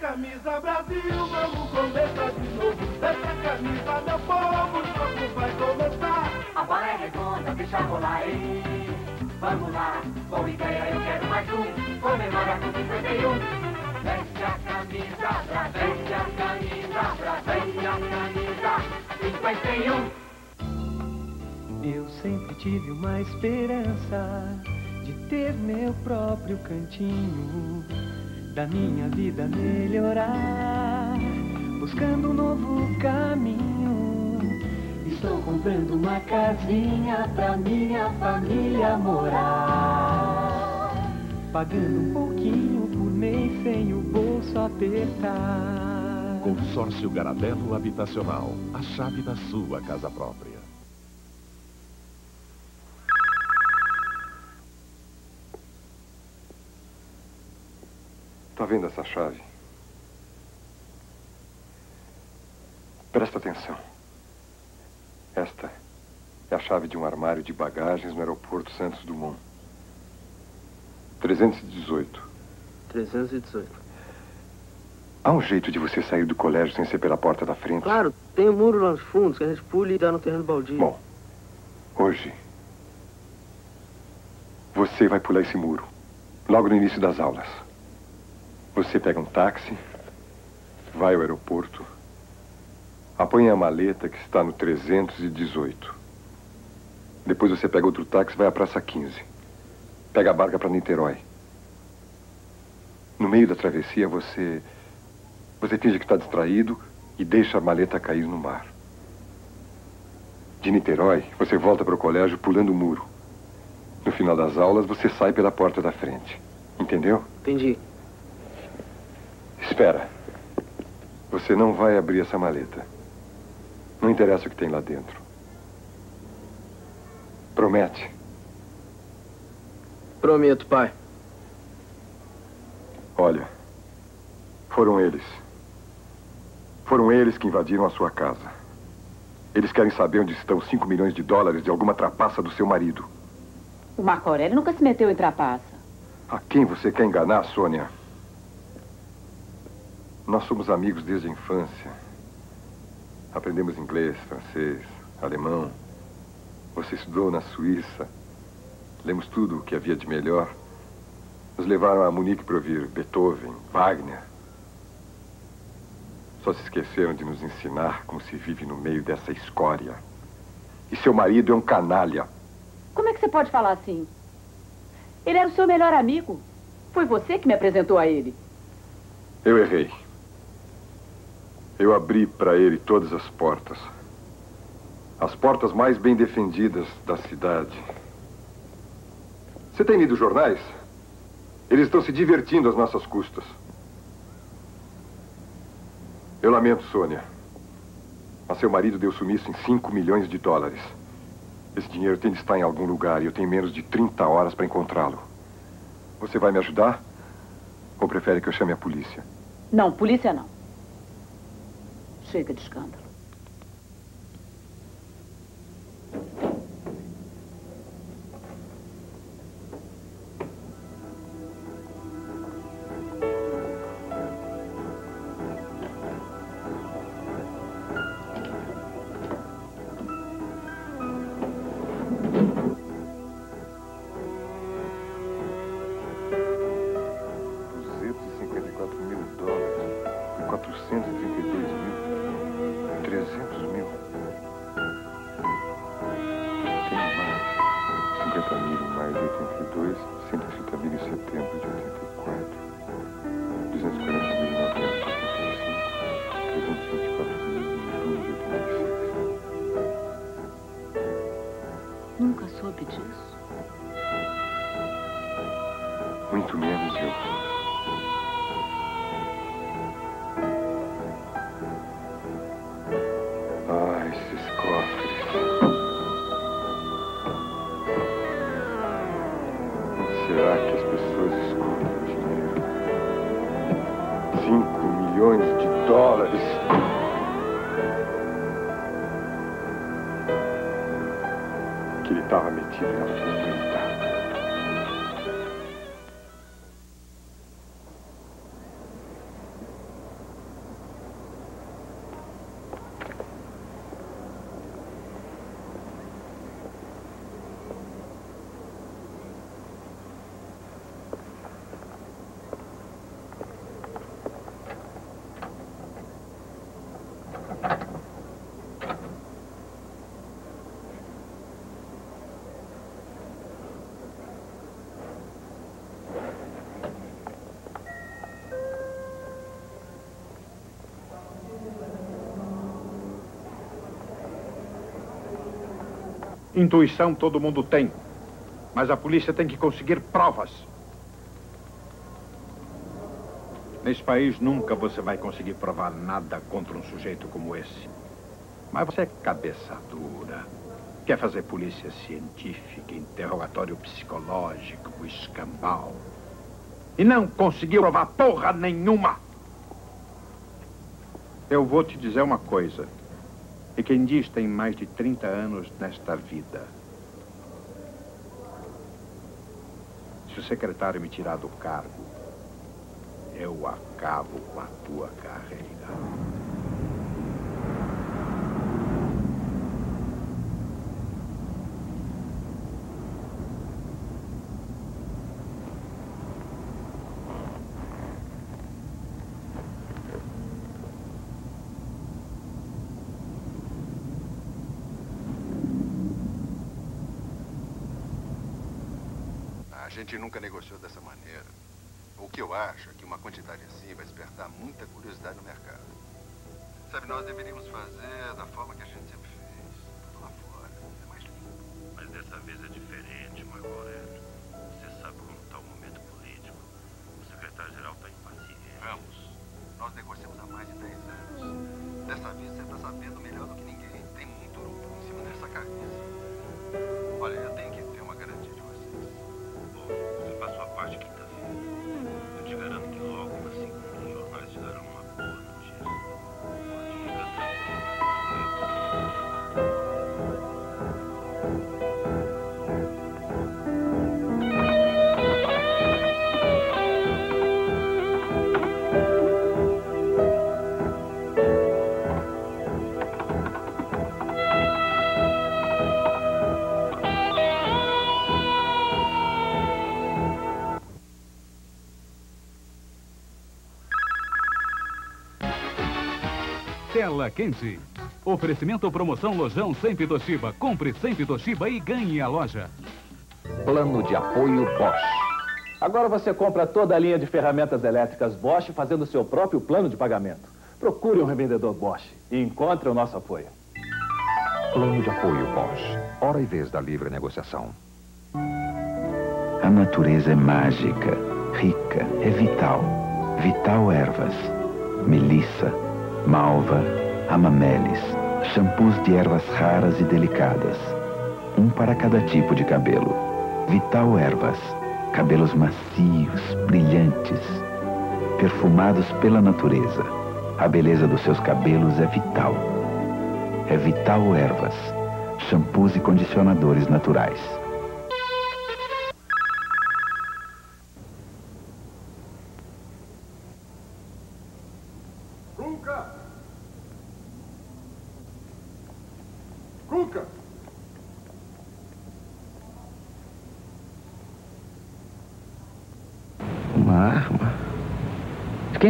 Camisa Brasil, vamos começar de novo. Veste a camisa, meu povo, o jogo vai começar. A bola é redonda, deixa rolar aí. Vamos lá, com ideia eu quero mais um. Comemora com 51. Veste a camisa Brasil, veste a camisa Brasil, veste a camisa 51. Eu sempre tive uma esperança de ter meu próprio cantinho, da minha vida melhorar, buscando um novo caminho. Estou comprando uma casinha pra minha família morar, pagando um pouquinho por mês sem o bolso apertar. Consórcio Garabelo Habitacional. A chave da sua casa própria. Tá vendo essa chave? Presta atenção. Esta é a chave de um armário de bagagens no aeroporto Santos Dumont. 318. 318. Há um jeito de você sair do colégio sem ser pela porta da frente? Claro, tem um muro lá nos fundos que a gente pula e dá no terreno baldio. Bom, hoje você vai pular esse muro. Logo no início das aulas. Você pega um táxi, vai ao aeroporto, apanha a maleta que está no 318. Depois você pega outro táxi vai à Praça 15. Pega a barca para Niterói. No meio da travessia você Você finge que está distraído e deixa a maleta cair no mar. De Niterói, você volta para o colégio pulando o muro. No final das aulas, você sai pela porta da frente. Entendeu? Entendi. Espera. Você não vai abrir essa maleta. Não interessa o que tem lá dentro. Promete. Prometo, pai. Olha, foram eles. Foram eles que invadiram a sua casa. Eles querem saber onde estão 5 milhões de dólares de alguma trapaça do seu marido. O Marco Aurélio nunca se meteu em trapaça. A quem você quer enganar, Sônia? Nós somos amigos desde a infância. Aprendemos inglês, francês, alemão. Você estudou na Suíça. Lemos tudo o que havia de melhor. Nos levaram a Munique para ouvir Beethoven, Wagner. Só se esqueceram de nos ensinar como se vive no meio dessa escória. E seu marido é um canalha. Como é que você pode falar assim? Ele era o seu melhor amigo. Foi você que me apresentou a ele. Eu errei. Eu abri para ele todas as portas. As portas mais bem defendidas da cidade. Você tem lido jornais? Eles estão se divertindo às nossas custas. Eu lamento, Sônia. Mas seu marido deu sumiço em 5 milhões de dólares. Esse dinheiro tem de estar em algum lugar e eu tenho menos de 30 horas para encontrá-lo. Você vai me ajudar? Ou prefere que eu chame a polícia? Não, polícia não. Chega de escândalo. Intuição todo mundo tem. Mas a polícia tem que conseguir provas. Nesse país nunca você vai conseguir provar nada contra um sujeito como esse. Mas você é cabeça dura. Quer fazer polícia científica, interrogatório psicológico, escambau. E não conseguiu provar porra nenhuma. Eu vou te dizer uma coisa. E quem diz tem mais de 30 anos nesta vida. Se o secretário me tirar do cargo, eu acabo com a tua carreira. A gente nunca negociou dessa maneira. O que eu acho é que uma quantidade assim vai despertar muita curiosidade no mercado. Sabe, nós deveríamos fazer da forma que a gente sempre fez. Tudo lá fora. É mais limpo. Mas dessa vez é diferente, Marco Tela quente. Oferecimento ou promoção Lojão Sempre Toshiba. Compre Sempre Toshiba e ganhe a loja. Plano de apoio Bosch. Agora você compra toda a linha de ferramentas elétricas Bosch fazendo o seu próprio plano de pagamento. Procure um revendedor Bosch e encontre o nosso apoio. Plano de apoio Bosch. Hora e vez da livre negociação. A natureza é mágica, rica, é vital. Vital ervas. Melissa, malva, amamelis, shampoos de ervas raras e delicadas. Um para cada tipo de cabelo. Vital ervas. Cabelos macios, brilhantes, perfumados pela natureza. A beleza dos seus cabelos é vital. É Vital Ervas. Shampoos e condicionadores naturais.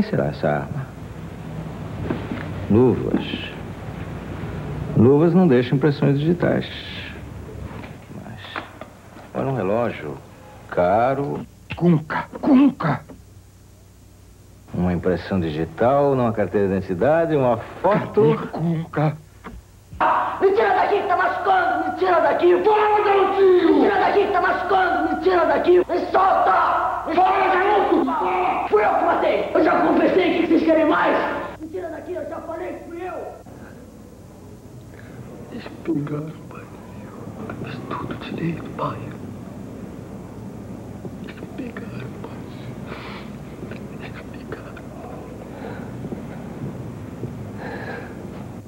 Quem será essa arma? Luvas. Luvas não deixam impressões digitais. Mas. Olha um relógio caro. Cunca! Cunca! Uma impressão digital, numa carteira de identidade, uma foto. Cunca! Me tira daqui que tá machucando! Me tira daqui! Fora, garotinho! Me tira daqui que tá machucando! Me tira daqui! Me solta! Me Fora, garoto! Eu! Eu já confessei! O que vocês querem mais? Me tira daqui! Eu já falei que fui eu! Deixa eu pegar, pai. Fiz tudo direito, pai. Deixa eu pegar, pai. Deixa eu pegar.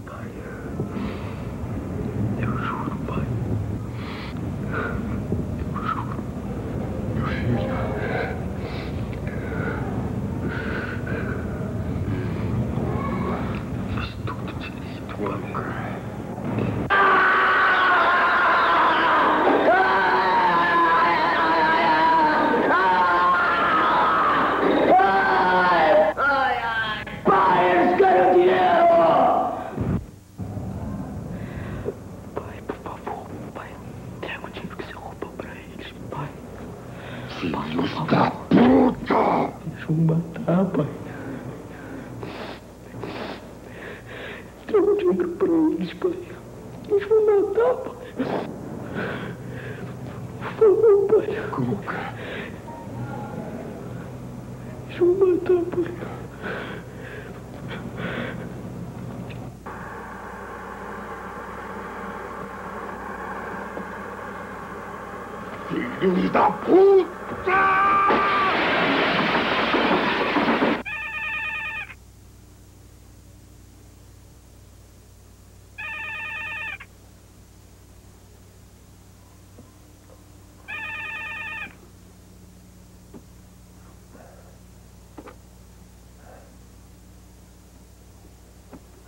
Pai, eu juro, pai. Eu juro. Meu filho. Fiz tudo direito, pai. Ai, ai, ai! Pai, eles querem o dinheiro! Pai, por favor, pai. Entrega o dinheiro que você roubou pra eles, pai. Filhos da puta! Deixa eu matar, pai. Entrega o dinheiro pra eles, pai. Deixa eu matar, pai. Por favor, pai. Cuca. Deixa eu matar, pai. Filhos da puta!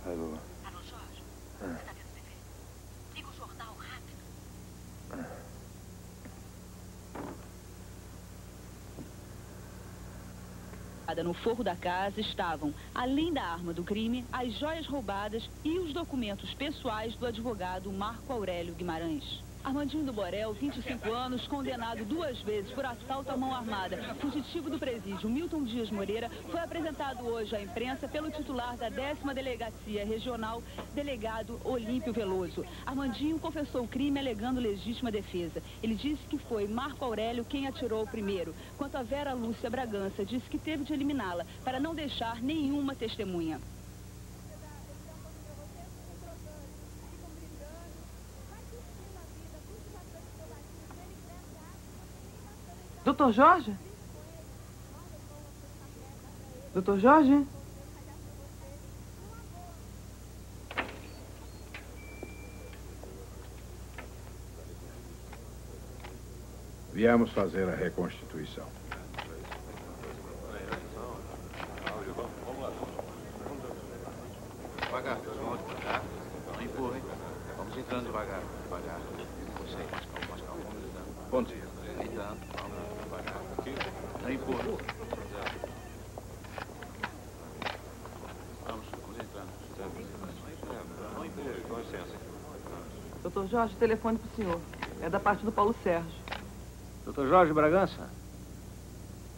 Alô? Alô, Jorge? Você tá vendo TV? Liga o jornal rápido. No forro da casa estavam, além da arma do crime, as joias roubadas e os documentos pessoais do advogado Marco Aurélio Guimarães. Armandinho do Borel, 25 anos, condenado duas vezes por assalto à mão armada, fugitivo do presídio Milton Dias Moreira, foi apresentado hoje à imprensa pelo titular da 10 Delegacia Regional, delegado Olímpio Veloso. Armandinho confessou o crime alegando legítima defesa. Ele disse que foi Marco Aurélio quem atirou primeiro. Quanto a Vera Lúcia Bragança, disse que teve de eliminá-la para não deixar nenhuma testemunha. Doutor Jorge? Doutor Jorge? Viemos fazer a reconstituição. Devagar, pessoal, devagar. Não empurrem. Vamos entrando devagar, devagar. Vocês, mais calma, mais calma. Vamos entrando. Bom dia. Não empurrem. Vamos, vamos empurrem, com licença. Doutor Jorge, telefone pro senhor. É da parte do Paulo Sérgio. Doutor Jorge Bragança,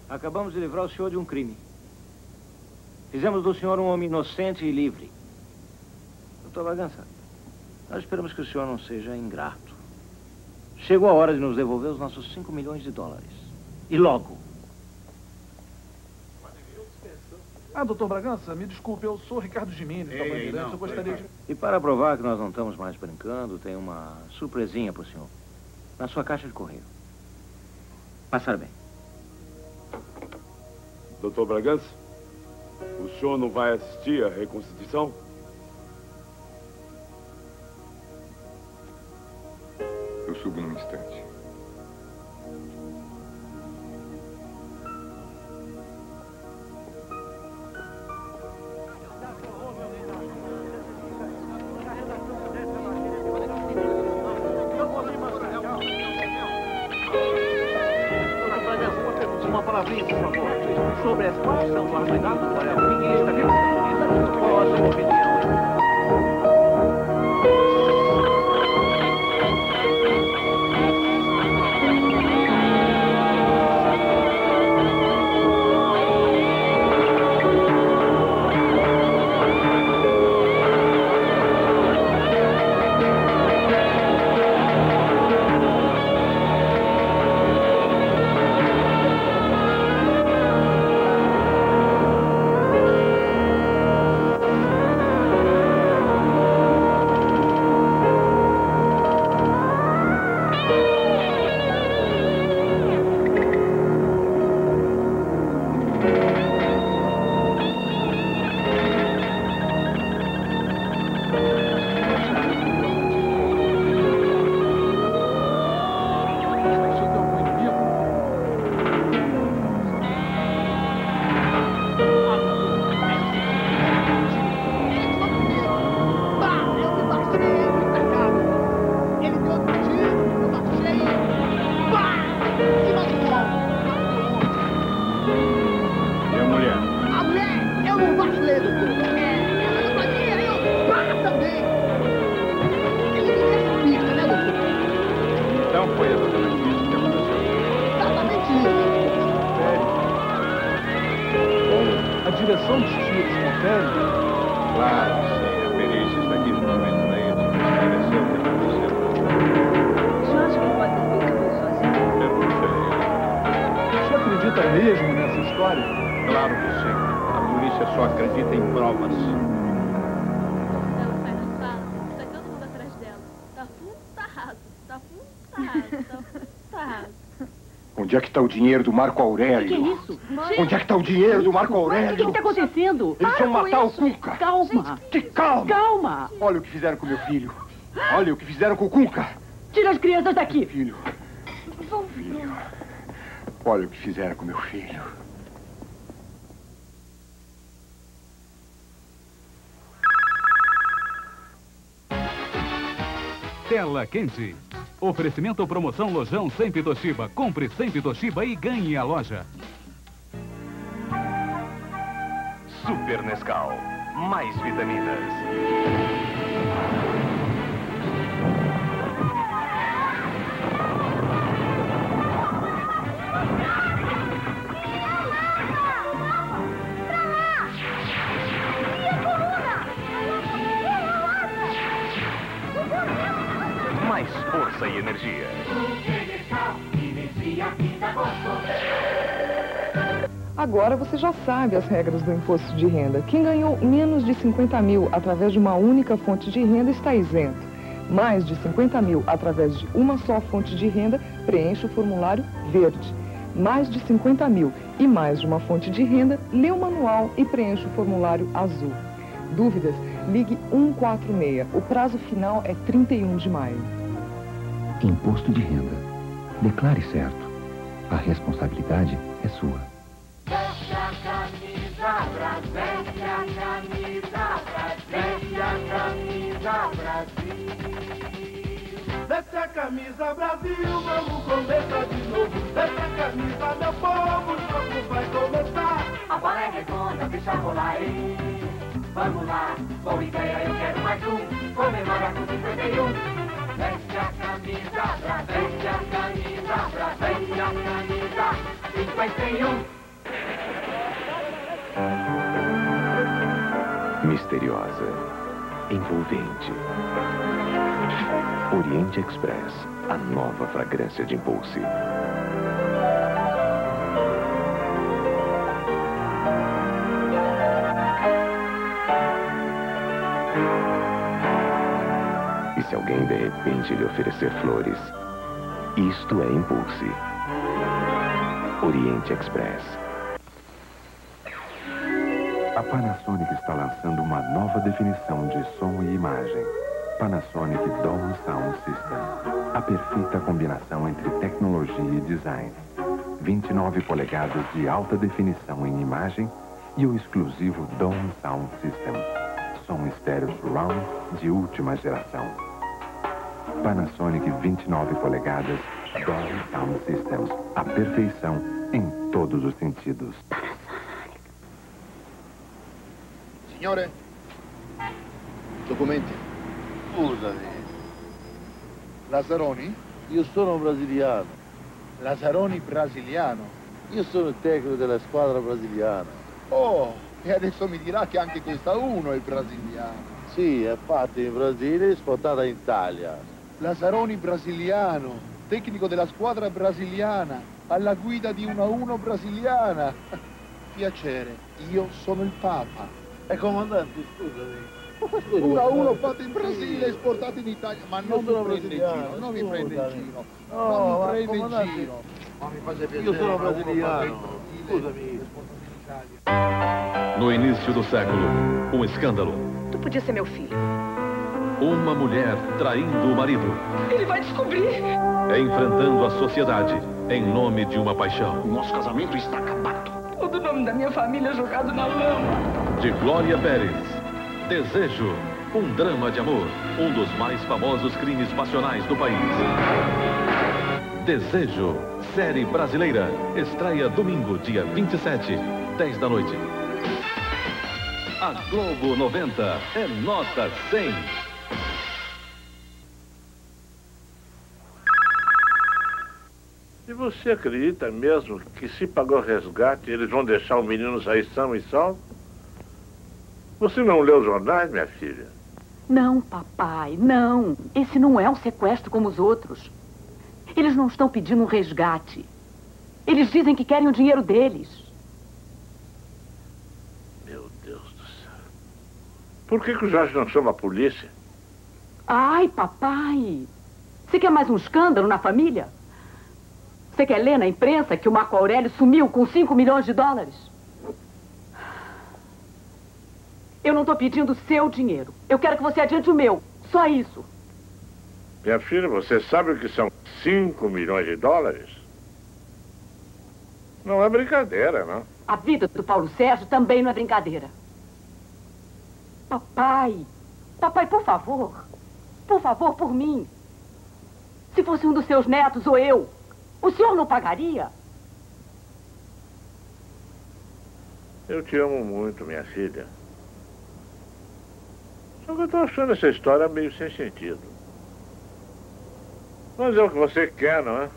acabamos de livrar o senhor de um crime. Fizemos do senhor um homem inocente e livre. Doutor Bragança, nós esperamos que o senhor não seja ingrato. Chegou a hora de nos devolver os nossos 5 milhões de dólares. E logo. Ah, doutor Bragança, me desculpe, eu sou Ricardo Jimenez, da Ei, Bandeirantes. não, Eu gostaria de... E para provar que nós não estamos mais brincando, tem uma surpresinha para o senhor. Na sua caixa de correio. Passar bem. Doutor Bragança, o senhor não vai assistir à reconstituição? Eu subo num instante. Está o dinheiro do Marco Aurélio? Que é isso? Onde é que está o dinheiro do Marco O que Aurélio? está acontecendo? Eles Para vão matar o isso. Cuca. Calma. Que calma. Calma. Olha o que fizeram com meu filho. Olha o que fizeram com o Cuca. Tira as crianças daqui. Filho. Filho. Olha o que fizeram com meu filho. Tela quente. Oferecimento promoção Lojão Sempre Toshiba. Compre Sempre Toshiba e ganhe a loja. Super Nescau. Mais vitaminas. Agora você já sabe as regras do imposto de renda. Quem ganhou menos de 50 mil através de uma única fonte de renda está isento. Mais de 50 mil através de uma só fonte de renda, preenche o formulário verde. Mais de 50 mil e mais de uma fonte de renda, lê o manual e preenche o formulário azul. Dúvidas? Ligue 146. O prazo final é 31 de maio. Imposto de renda. Declare certo. A responsabilidade é sua. Camisa Brasil, camisa Brasil, a camisa Brasil. Veste a camisa Brasil, vamos começar de novo. Veste a camisa, meu povo, o jogo vai começar. A bola é redonda, deixa rolar, hein? Vamos lá, boa ideia, eu quero mais um. Comemora com 51. Veste a camisa Brasil, veste a camisa Brasil, veste a camisa 51. Misteriosa, envolvente. Oriente Express, a nova fragrância de Impulse. E se alguém de repente lhe oferecer flores, isto é Impulse. Oriente Express. A Panasonic está lançando uma nova definição de som e imagem. Panasonic Dome Sound System. A perfeita combinação entre tecnologia e design. 29 polegadas de alta definição em imagem e o exclusivo Dome Sound System. Som estéreo surround de última geração. Panasonic 29 polegadas Dome Sound Systems. A perfeição em todos os sentidos. Signore, documenti. Scusami, Lazzaroni? io sono brasiliano. Lazzaroni brasiliano. Io sono il tecnico della squadra brasiliana. Oh, e adesso mi dirà che anche questa uno è brasiliano. Sì, è fatta in Brasile e esportata in Italia. Lazzaroni brasiliano, tecnico della squadra brasiliana, alla guida di una 1 brasiliana. Piacere, io sono il Papa. E comandante, scusami. Scusi, Una 1 comandante. fatto in Brasile e esportato in Italia. Ma Io non mi sono prende in giro, non mi prende in giro. No, non mi prende in comandante, giro. Ma mi Io piacere. sono ma uno brasiliano. Scusami. No início do século, um escândalo. Tu podia ser meu filho. Uma mulher traindo o marido, Ele vai descobrir. enfrentando a sociedade em nome de uma paixão. Nosso casamento está acabado. Todo o nome da minha família jogado na lama. De Glória Pérez. Desejo, um drama de amor, um dos mais famosos crimes passionais do país. Desejo, série brasileira, estreia domingo, dia 27, 10 da noite. A Globo 90 é nota 100. E você acredita mesmo que se pagou resgate, eles vão deixar o menino sair são e salvo? Você não leu os jornais, minha filha? Não, papai, não. Esse não é um sequestro como os outros. Eles não estão pedindo um resgate. Eles dizem que querem o dinheiro deles. Meu Deus do céu. Por que, que o Jorge não chama a polícia? Ai, papai. Você quer mais um escândalo na família? Você quer ler na imprensa que o Marco Aurélio sumiu com 5 milhões de dólares? Eu não estou pedindo seu dinheiro. Eu quero que você adiante o meu. Só isso. Minha filha, você sabe o que são 5 milhões de dólares? Não é brincadeira, não. A vida do Paulo Sérgio também não é brincadeira. Papai, papai, por favor. Por favor, por mim. Se fosse um dos seus netos ou eu, o senhor não pagaria? Eu te amo muito, minha filha. Só que eu tô achando essa história meio sem sentido. Mas é o que você quer, não é?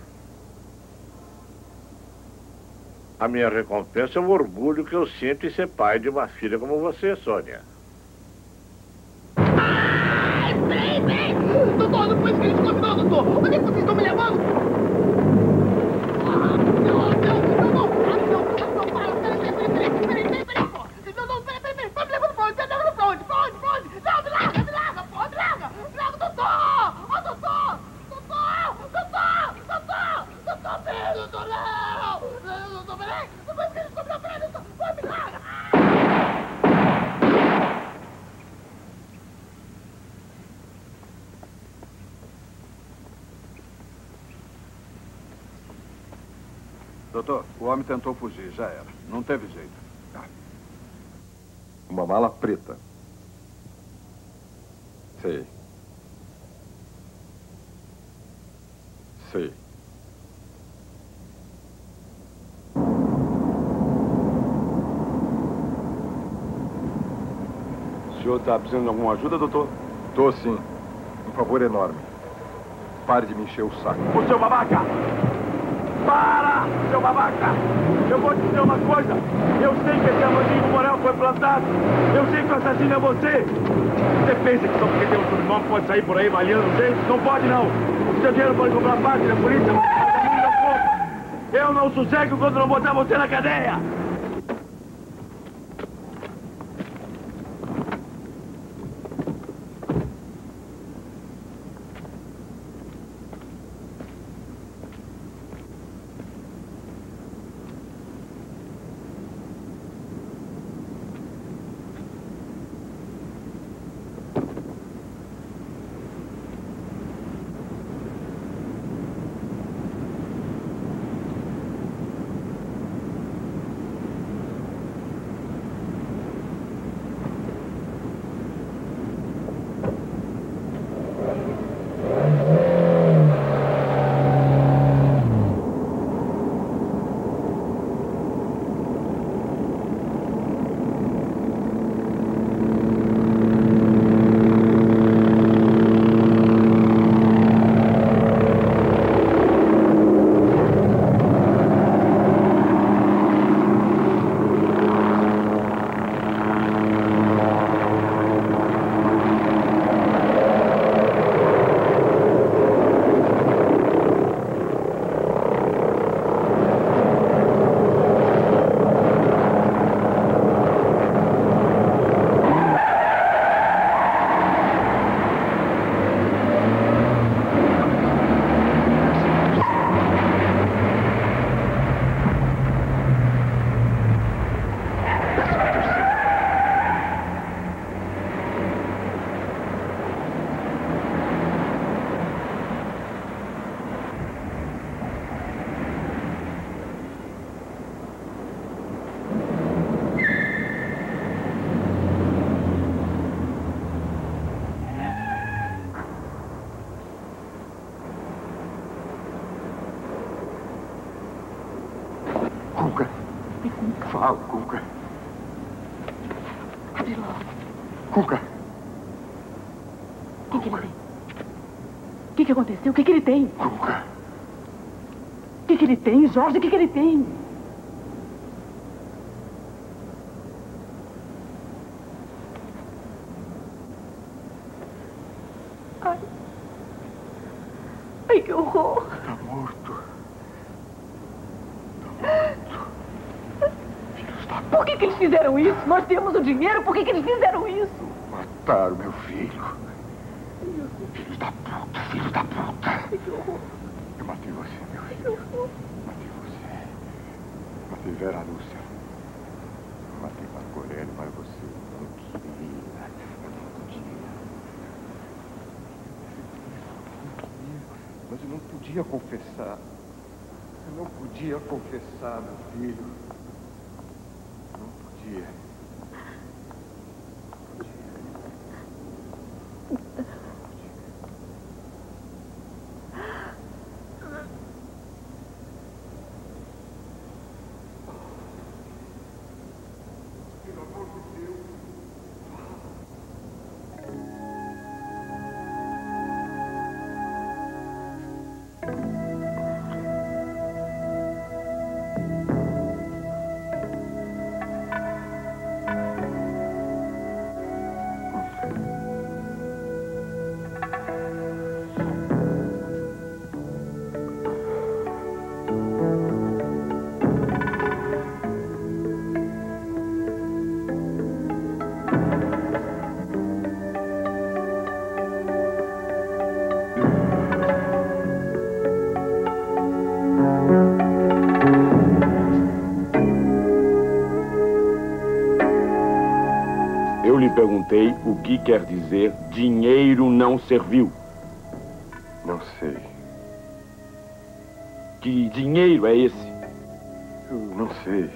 A minha recompensa é o orgulho que eu sinto em ser pai de uma filha como você, Sônia. Baby! doutor, não foi isso que a gente combinou, doutor. Onde é que vocês estão me levando? Ah, não, não, não, não. Ah, não, não, para, peraí, peraí, peraí, peraí, peraí, peraí, pô. Não, não, peraí, peraí, peraí. Tá me levando pra onde? Tá me levando pra onde? Pra onde, pra onde? Não, me larga, me larga, pô, me larga. Me larga, doutor. Ó, doutor. Doutor, doutor, doutor, doutor, peraí, doutor, não. Não, doutor, peraí. Não foi isso que a gente combinou, peraí, doutor. Pô, me larga. Doutor, o homem tentou fugir, já era. Não teve jeito. Uma mala preta. Sei. Sei. O senhor está precisando de alguma ajuda, doutor? Tô sim. Um favor enorme. Pare de me encher o saco. O seu babaca! Para, seu babaca! Eu vou te dizer uma coisa. Eu sei que esse armadilho moral foi plantado. Eu sei que o assassino é você. Você pensa que só porque tem um sobrenome pode sair por aí malhando gente? Não pode, não. O seu dinheiro pode comprar parte da polícia. Eu não sossego quando não botar você na cadeia. Que, que aconteceu? O que, que ele tem? Cuca. O que, que ele tem, Jorge? O que, que ele tem? Ai. Ai, que horror. Tá morto. Por que, que eles fizeram isso? Nós temos o dinheiro, por que, que eles fizeram isso? Mataram meu filho. Filho da filho da puta. Eu matei você, meu filho. Matei você. Matei Vera Lúcia. Matei Marco Aurélio, mas você não queria. Eu não podia. Mas eu não podia confessar. Eu não podia confessar, meu filho. Perguntei o que quer dizer dinheiro não serviu. Não sei. Que dinheiro é esse? Eu não sei.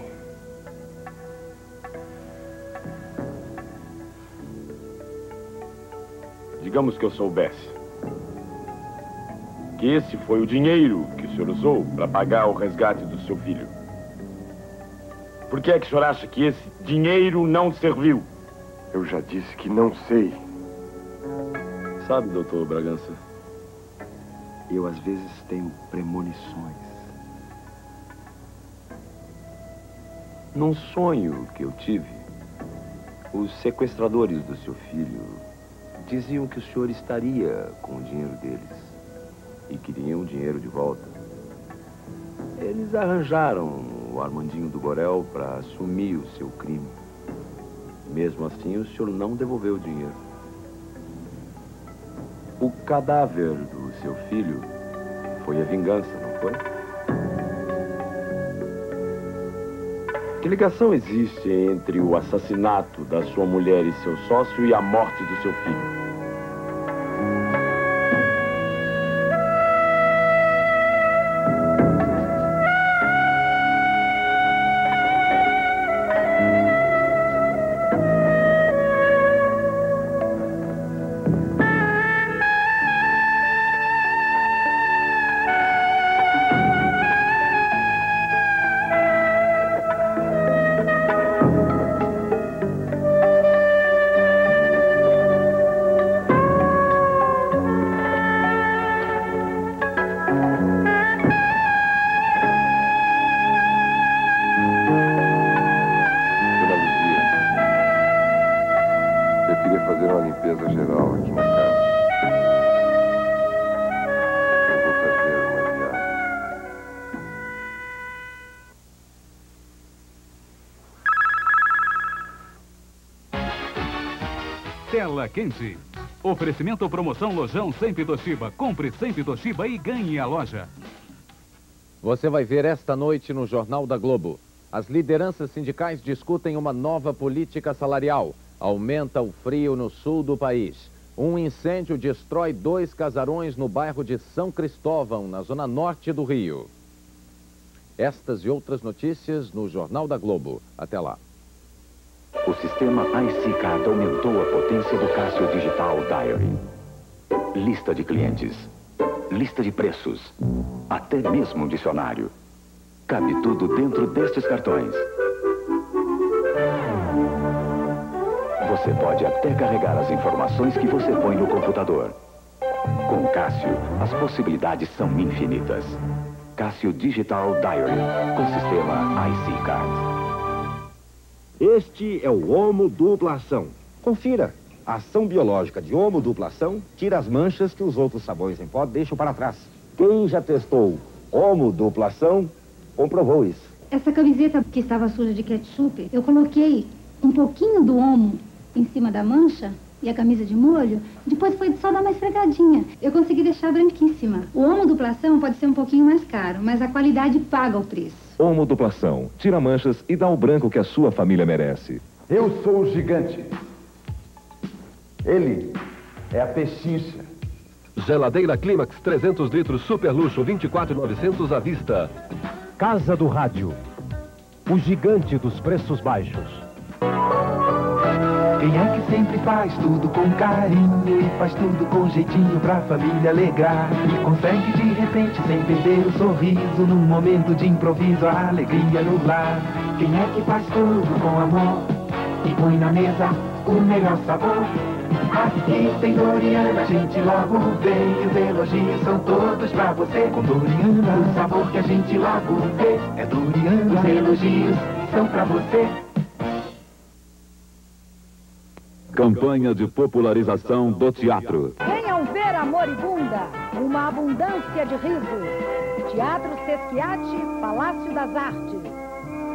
Digamos que eu soubesse. Que esse foi o dinheiro que o senhor usou para pagar o resgate do seu filho. Por que é que o senhor acha que esse dinheiro não serviu? Eu já disse que não sei. Sabe, doutor Bragança, Eu às vezes tenho premonições. Num sonho que eu tive, os sequestradores do seu filho diziam que o senhor estaria com o dinheiro deles e queriam o dinheiro de volta. Eles arranjaram o Armandinho do Borel para assumir o seu crime. Mesmo assim, o senhor não devolveu o dinheiro. O cadáver do seu filho foi a vingança, não foi? Que ligação existe entre o assassinato da sua mulher e seu sócio e a morte do seu filho? Quente. Oferecimento promoção Lojão Sempre Toshiba. Compre Sempre Toshiba e ganhe a loja. Você vai ver esta noite no Jornal da Globo. As lideranças sindicais discutem uma nova política salarial. Aumenta o frio no sul do país. Um incêndio destrói dois casarões no bairro de São Cristóvão, na zona norte do Rio. Estas e outras notícias no Jornal da Globo. Até lá. O sistema IC-Card aumentou a potência do Cássio Digital Diary. Lista de clientes, lista de preços, até mesmo um dicionário. Cabe tudo dentro destes cartões. Você pode até carregar as informações que você põe no computador. Com Cássio, as possibilidades são infinitas. Cássio Digital Diary, com sistema IC-Card. Este é o Homo Dupla Ação. Confira. A ação biológica de Homo Dupla Ação tira as manchas que os outros sabões em pó deixam para trás. Quem já testou Homo Dupla Ação comprovou isso. Essa camiseta que estava suja de ketchup, eu coloquei um pouquinho do homo em cima da mancha e a camisa de molho, depois foi só dar uma esfregadinha. Eu consegui deixar branquíssima. O homo duplação pode ser um pouquinho mais caro, mas a qualidade paga o preço. Homo duplação. Tira manchas e dá o branco que a sua família merece. Eu sou o gigante. Ele é a pechincha. Geladeira Clímax 300 litros super luxo 24,900 à vista. Casa do Rádio. O gigante dos preços baixos. Quem é que sempre faz tudo com carinho e faz tudo com jeitinho pra família alegrar? E consegue de repente, sem perder o sorriso, num momento de improviso, a alegria no lar. Quem é que faz tudo com amor e põe na mesa o melhor sabor? Aqui tem Doriana, a gente logo vê os elogios são todos pra você. Com Doriana, o sabor que a gente logo vê é Doriana. Os elogios são pra você. Campanha de popularização do teatro. Venham ver a Moribunda, uma abundância de risos. Teatro Sesquiate, Palácio das Artes.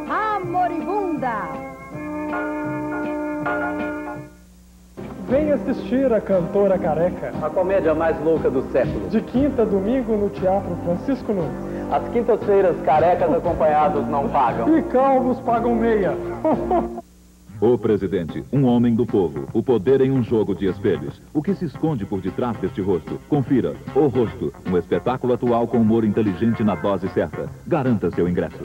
A Moribunda. Vem assistir a Cantora Careca. A comédia mais louca do século. De quinta a domingo no Teatro Francisco Nunes. As quintas-feiras, carecas acompanhados não pagam. E calvos pagam meia. O presidente, um homem do povo, o poder em um jogo de espelhos. O que se esconde por detrás deste rosto? Confira O Rosto, um espetáculo atual com humor inteligente na dose certa. Garanta seu ingresso.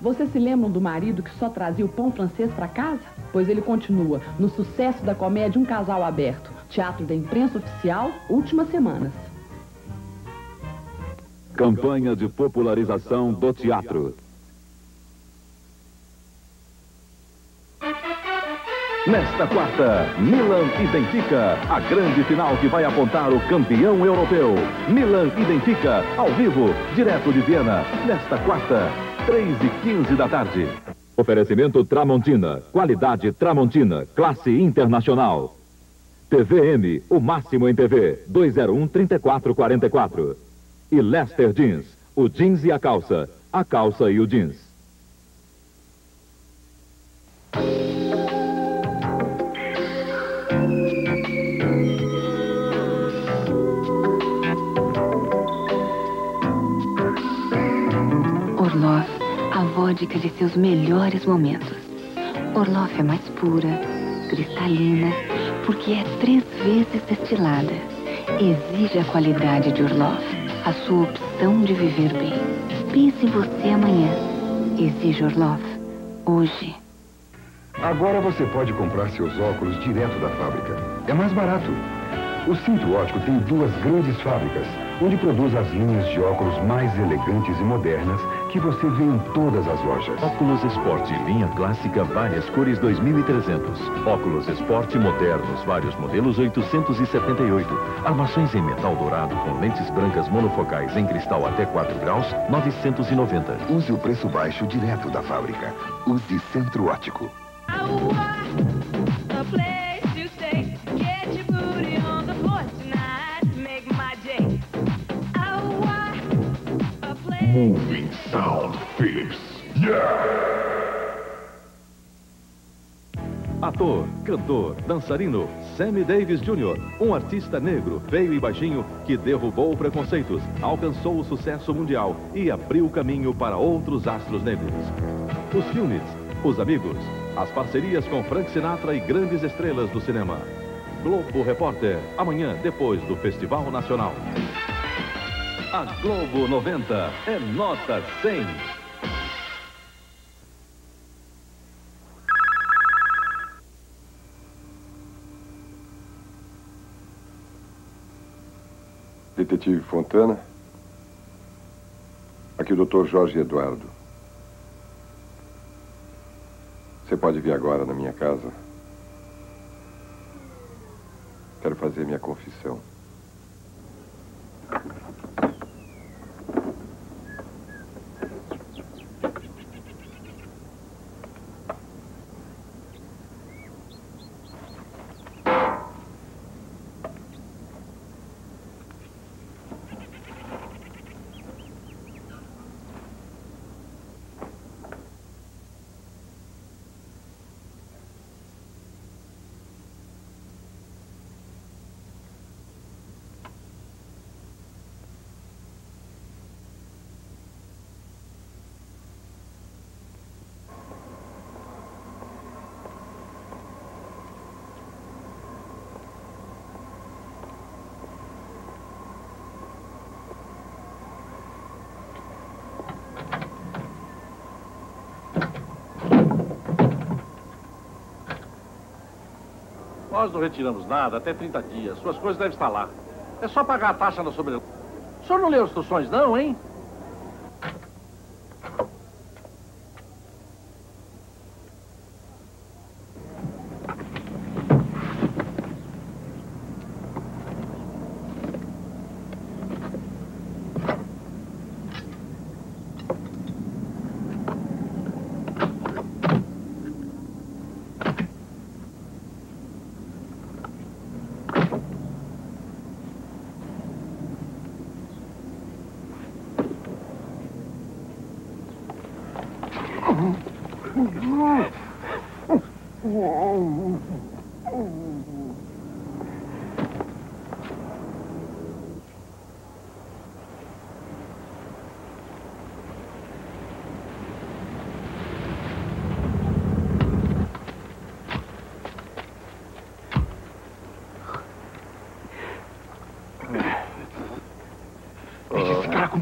Vocês se lembram do marido que só trazia o pão francês para casa? Pois ele continua no sucesso da comédia Um Casal Aberto, teatro da imprensa oficial, últimas semanas. Campanha de popularização do teatro. Nesta quarta, Milan e Benfica, a grande final que vai apontar o campeão europeu. Milan e Benfica, ao vivo, direto de Viena, nesta quarta, 3 e 15 da tarde. Oferecimento Tramontina, qualidade Tramontina, classe internacional. TVM, o máximo em TV, 201-3444. E Lester Jeans, o jeans e a calça, a calça e o jeans. Orloff, a vodka de seus melhores momentos. Orloff é mais pura, cristalina, porque é três vezes destilada. Exige a qualidade de Orloff, a sua opção de viver bem. Pense em você amanhã. Exige Orloff, hoje. Agora você pode comprar seus óculos direto da fábrica. É mais barato. O Cinto Ótico tem duas grandes fábricas, onde produz as linhas de óculos mais elegantes e modernas que você vê em todas as lojas. Óculos Esporte, linha clássica, várias cores 2300. Óculos Esporte modernos, vários modelos 878. Armações em metal dourado com lentes brancas monofocais em cristal até 4 graus, 990. Use o preço baixo direto da fábrica. Use Centro Ótico. Moving Sound Fierce. Ator, cantor, dançarino, Sammy Davis Jr., um artista negro, feio e baixinho, que derrubou preconceitos, alcançou o sucesso mundial e abriu caminho para outros astros negros. Os filmes, os amigos, as parcerias com Frank Sinatra e grandes estrelas do cinema. Globo Repórter, amanhã, depois do Festival Nacional. A Globo 90 é nota 100. Detetive Fontana. Aqui o Dr. Jorge Eduardo. Você pode vir agora na minha casa? Quero fazer minha confissão. Nós não retiramos nada até 30 dias. Suas coisas devem estar lá. É só pagar a taxa na sobre... O senhor não leu as instruções, não, hein?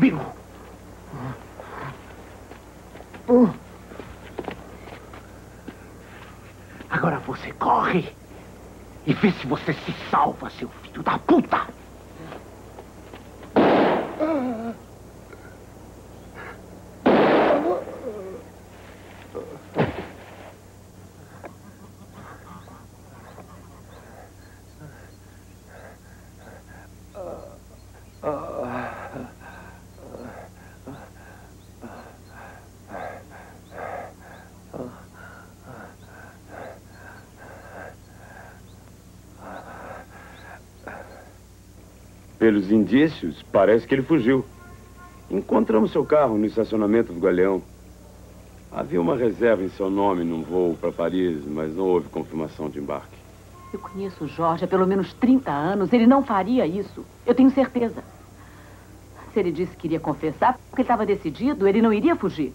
Comigo. Agora você corre e vê se você se salva, seu filho da puta! Pelos indícios, parece que ele fugiu. Encontramos seu carro no estacionamento do Galeão. Havia uma reserva em seu nome num voo para Paris, mas não houve confirmação de embarque. Eu conheço o Jorge há pelo menos 30 anos. Ele não faria isso. Eu tenho certeza. Se ele disse que iria confessar, porque estava decidido, ele não iria fugir.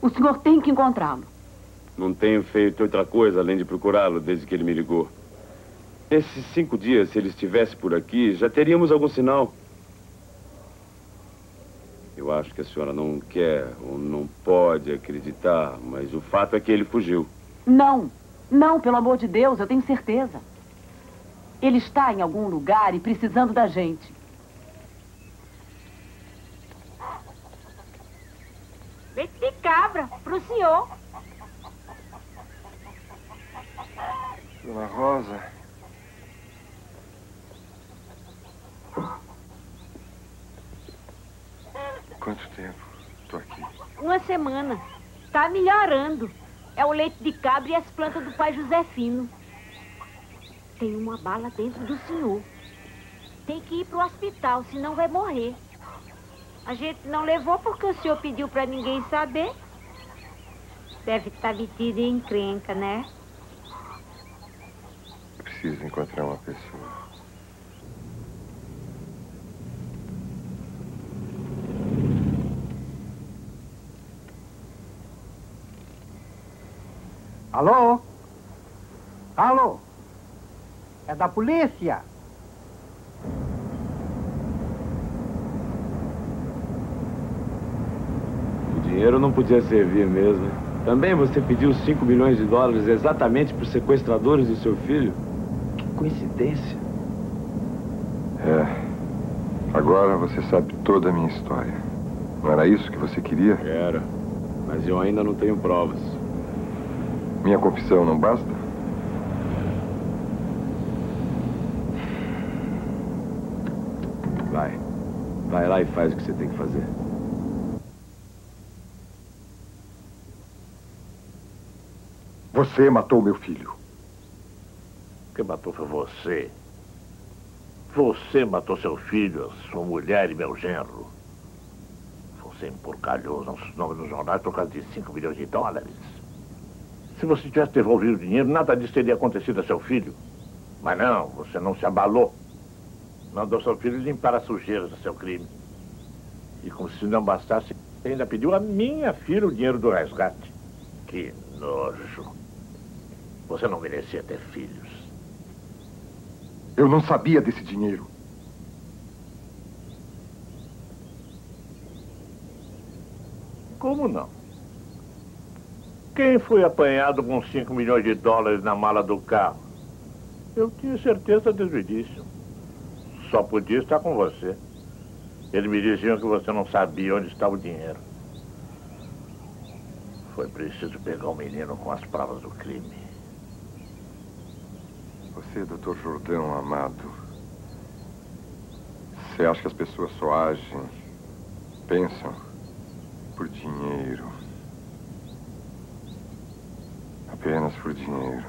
O senhor tem que encontrá-lo. Não tenho feito outra coisa além de procurá-lo desde que ele me ligou. Esses cinco dias, se ele estivesse por aqui, já teríamos algum sinal. Eu acho que a senhora não quer ou não pode acreditar, mas o fato é que ele fugiu. Não. Não, pelo amor de Deus, eu tenho certeza. Ele está em algum lugar e precisando da gente. Leite de cabra, pro senhor. Dona Rosa. Quanto tempo? Tô aqui. Uma semana. Tá melhorando. É o leite de cabra e as plantas do pai Josefino. Tem uma bala dentro do senhor. Tem que ir pro hospital, senão vai morrer. A gente não levou porque o senhor pediu pra ninguém saber. Deve estar metido em encrenca, né? Eu preciso encontrar uma pessoa. Alô? Alô? É da polícia? O dinheiro não podia servir mesmo. Também você pediu 5 milhões de dólares exatamente para os sequestradores do seu filho? Que coincidência. É. Agora você sabe toda a minha história. Não era isso que você queria? Era. Mas eu ainda não tenho provas. Minha confissão não basta? Vai. Vai lá e faz o que você tem que fazer. Você matou meu filho. Quem matou foi você. Você matou seu filho, sua mulher e meu genro. Você emporcalhou nossos nomes nos jornais por causa de 5 milhões de dólares. Se você tivesse devolvido o dinheiro, nada disso teria acontecido a seu filho. Mas não, você não se abalou. Mandou seu filho limpar as sujeiras do seu crime. E como se não bastasse, ainda pediu a minha filha o dinheiro do resgate. Que nojo. Você não merecia ter filhos. Eu não sabia desse dinheiro. Como não? Quem foi apanhado com 5 milhões de dólares na mala do carro? Eu tinha certeza desde o início. Só podia estar com você. Eles me diziam que você não sabia onde estava o dinheiro. Foi preciso pegar o menino com as provas do crime. Você, doutor Jordão, amado. Você acha que as pessoas só agem, pensam por dinheiro. Apenas por dinheiro.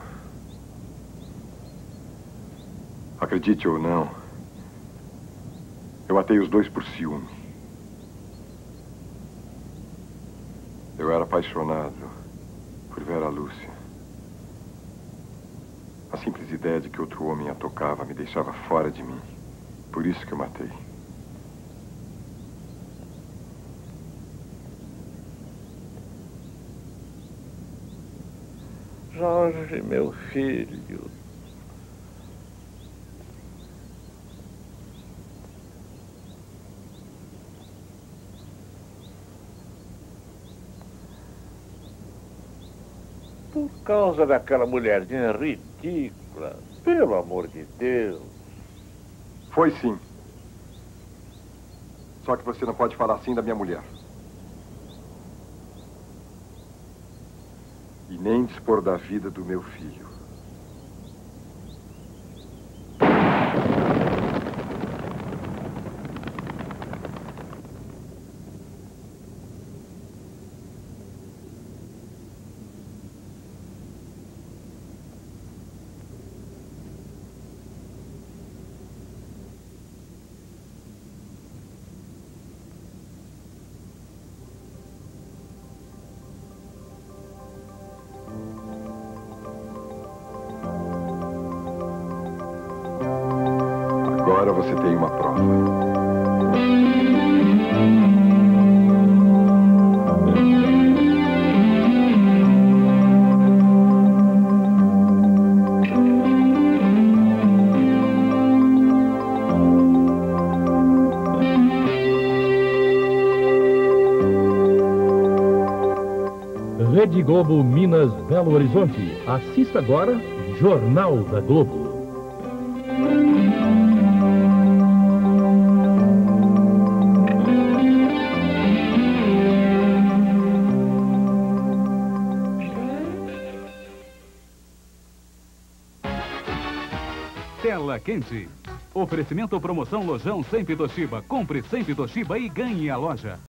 Acredite ou não, eu matei os dois por ciúme. Eu era apaixonado por Vera Lúcia. A simples ideia de que outro homem a tocava me deixava fora de mim. Por isso que eu matei. Jorge, meu filho, por causa daquela mulherzinha ridícula. Pelo amor de Deus. Foi sim. Só que você não pode falar assim da minha mulher. Nem dispor da vida do meu filho. Você tem uma prova. Rede Globo Minas Belo Horizonte. Assista agora Jornal da Globo. Quente. Oferecimento promoção Lojão Sempre Toshiba. Compre Sempre Toshiba e ganhe a loja.